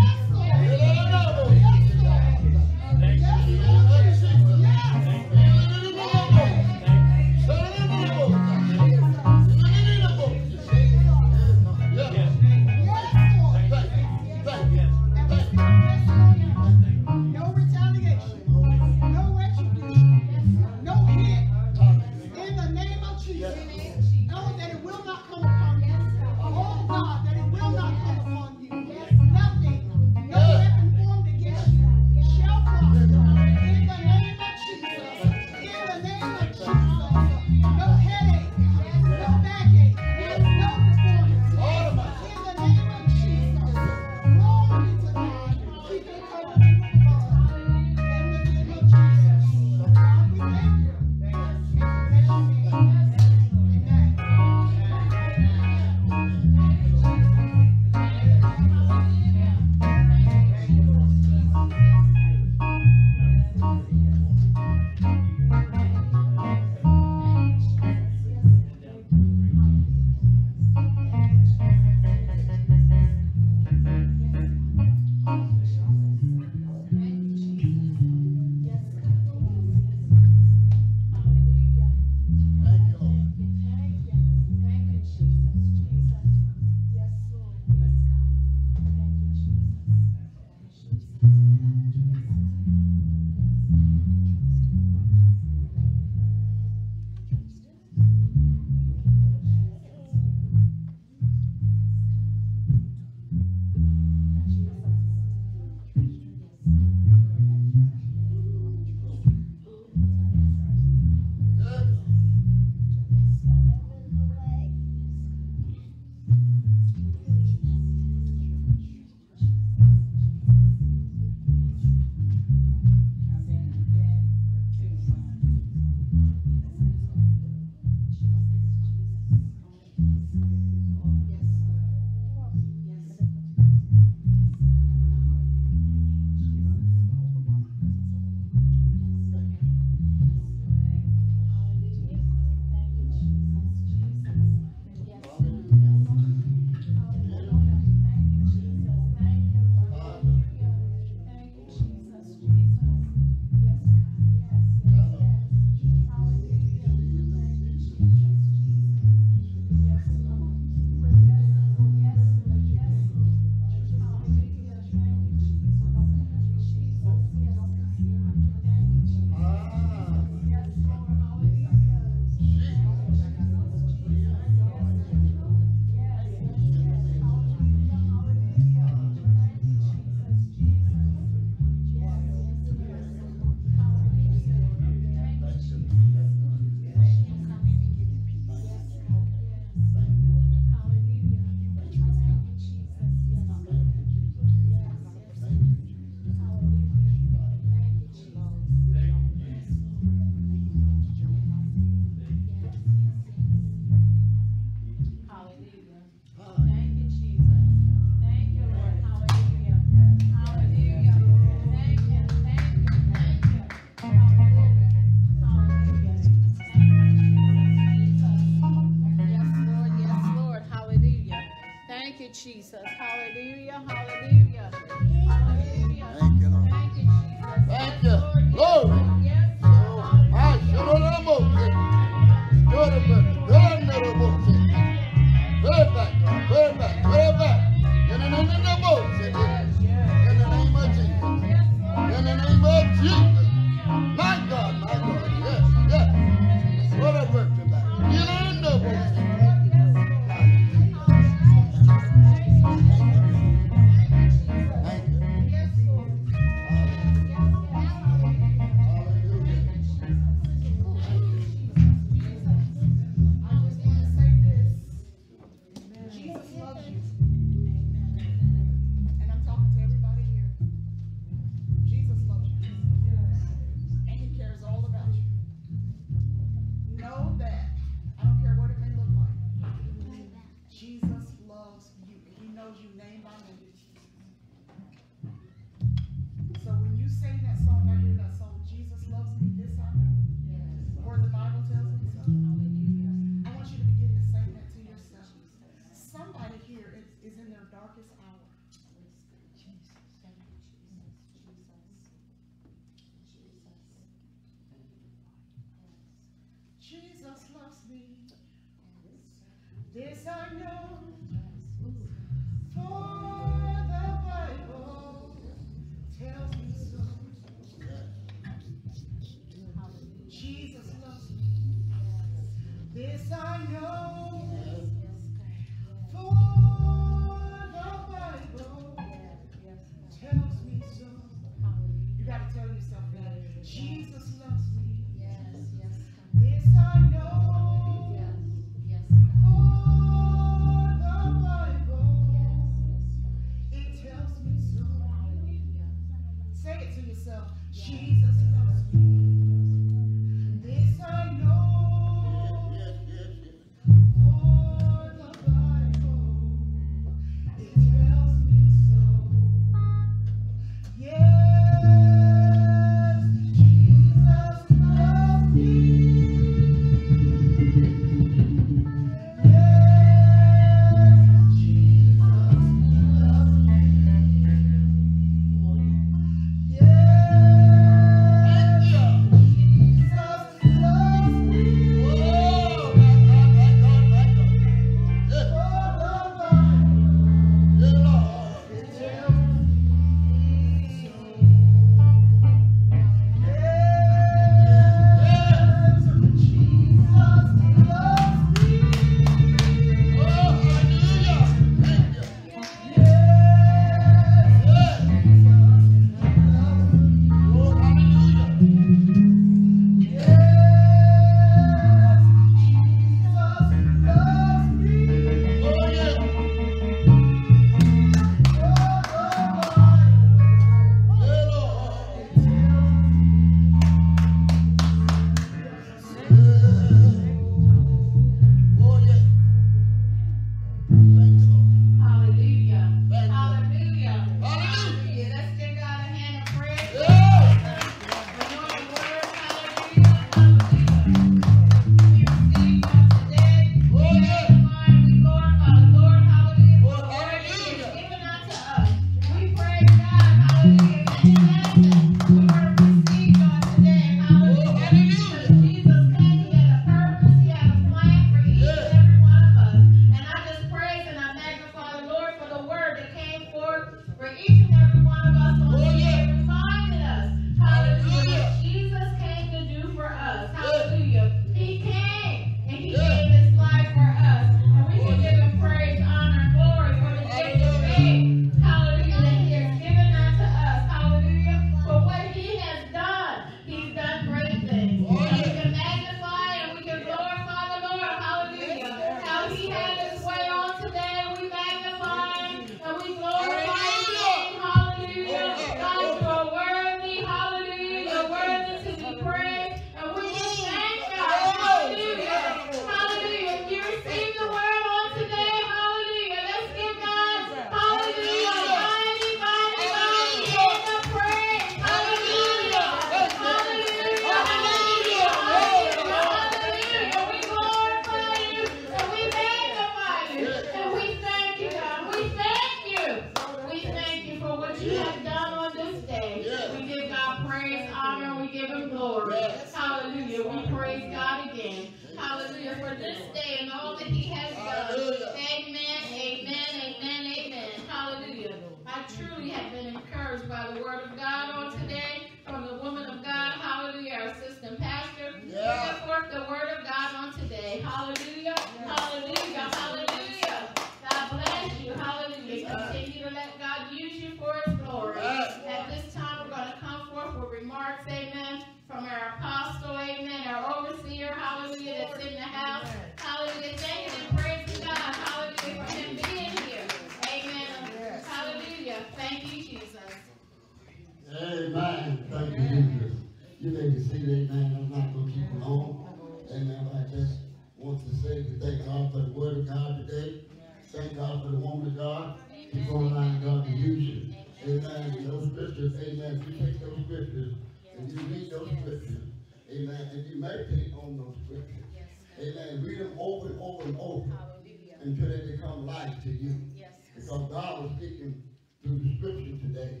S3: meditate on
S2: those scriptures. Yes, Amen. Read them over and over and over Hallelujah. until they become life to you. Yes. Because God was speaking through the scripture today.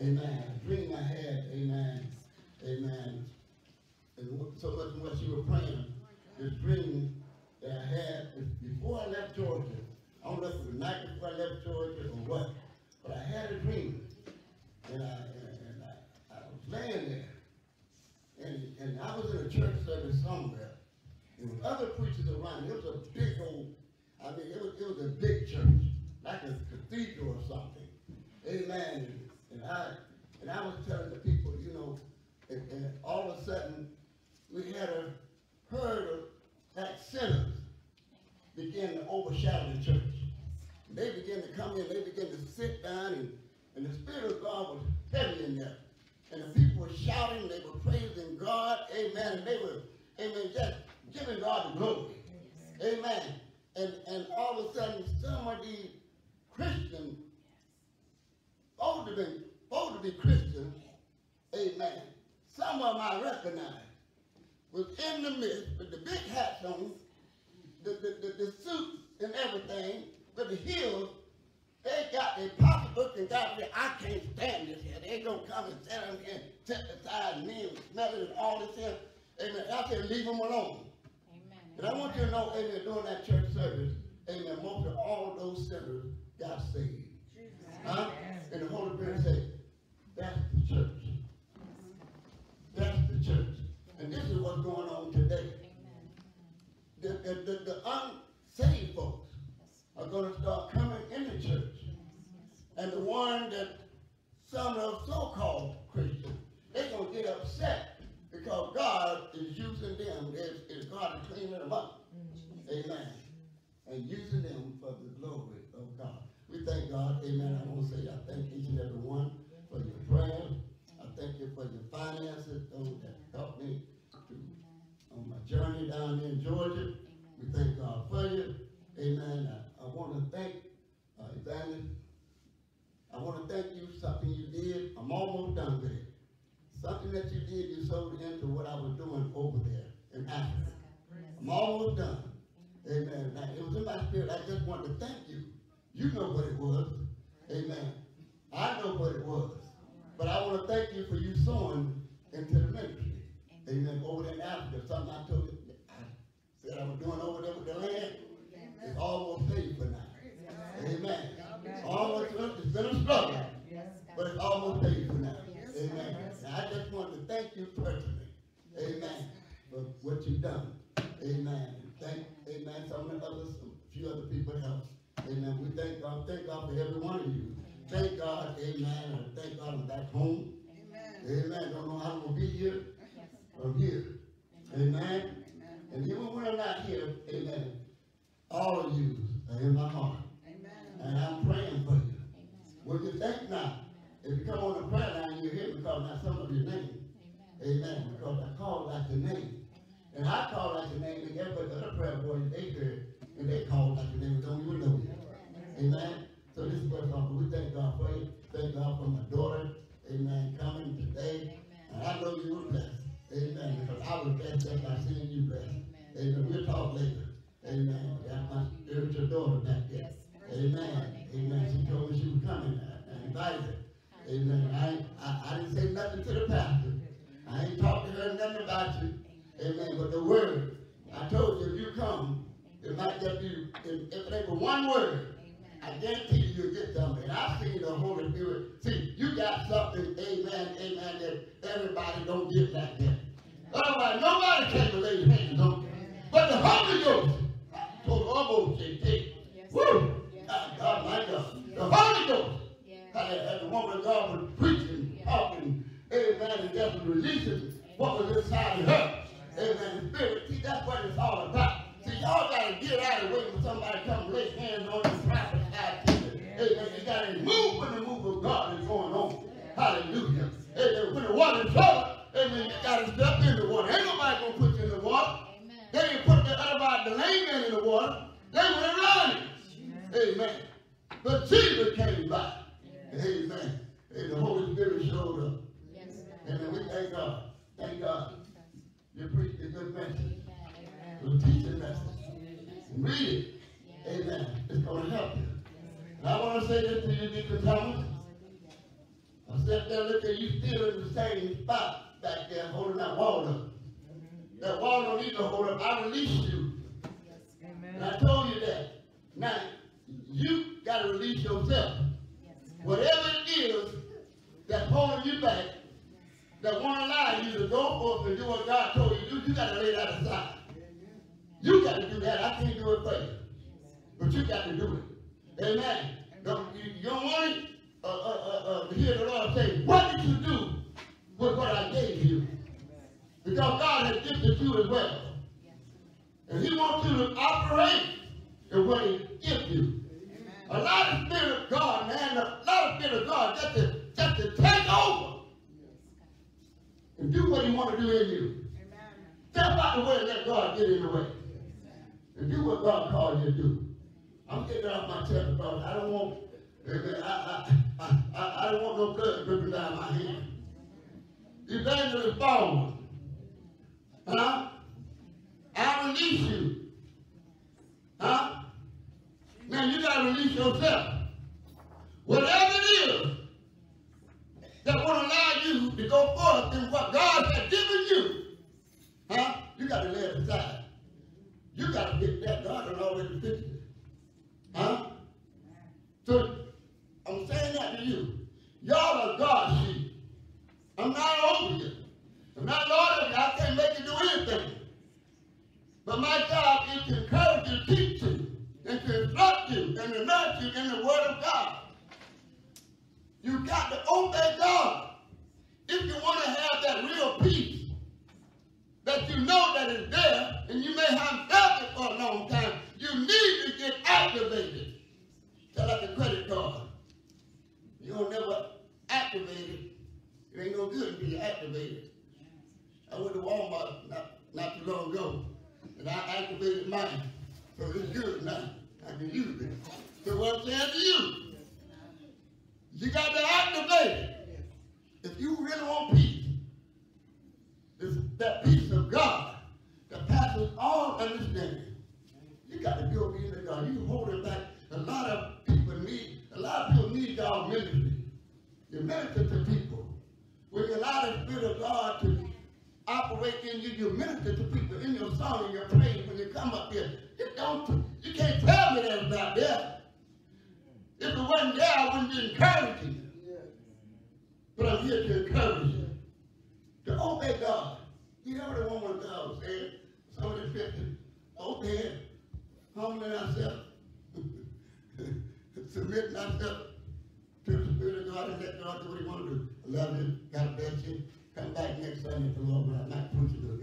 S2: Amen. amen. Dream I had. Amen. Amen. And so much what you were praying, this dream you. Know what it was. Evangelist Baldwin. Huh? I release you. Huh? Now you gotta release yourself. Whatever it is that will allow you to go forth in what God has given you, huh? You gotta lay it aside. You gotta get that God has already fixed it. Huh? So I'm saying that to you. Y'all are God's sheep. I'm not over you. I'm not Lord. I can't make you do anything. But my job is to encourage you, teach you, and to instruct you, and to nurture you in the Word of God. You've got to obey God. If you want to have that real peace, that you know that is there, and you may have felt it for a long time, you need to get activated. Like a credit card. You don't never activate it. It ain't no good to be activate it. I went to Walmart not, not too long ago, and I activated mine. So it's good now. I can use it. So what I'm saying to you, you got to activate it. If you really want peace, it's that peace of God that passes all understanding. You got to be obedient to God. You holding back. A lot of people need, a lot of people need God's ministry. You minister to people. When you allow the Spirit of God to operate in you, you minister to people in your song and your praise when you come up here. You don't, you can't tell me that it's not there. If it wasn't there, I wouldn't be encouraging you. But I'm here to encourage you. To obey God. You what the woman of God saying? Some of the scriptures. Obey humbling ourselves, submitting ourselves to the Spirit of God and let God do what He wants to do. I love you. God bless you. Come back next Sunday if the Lord will. I might preach a little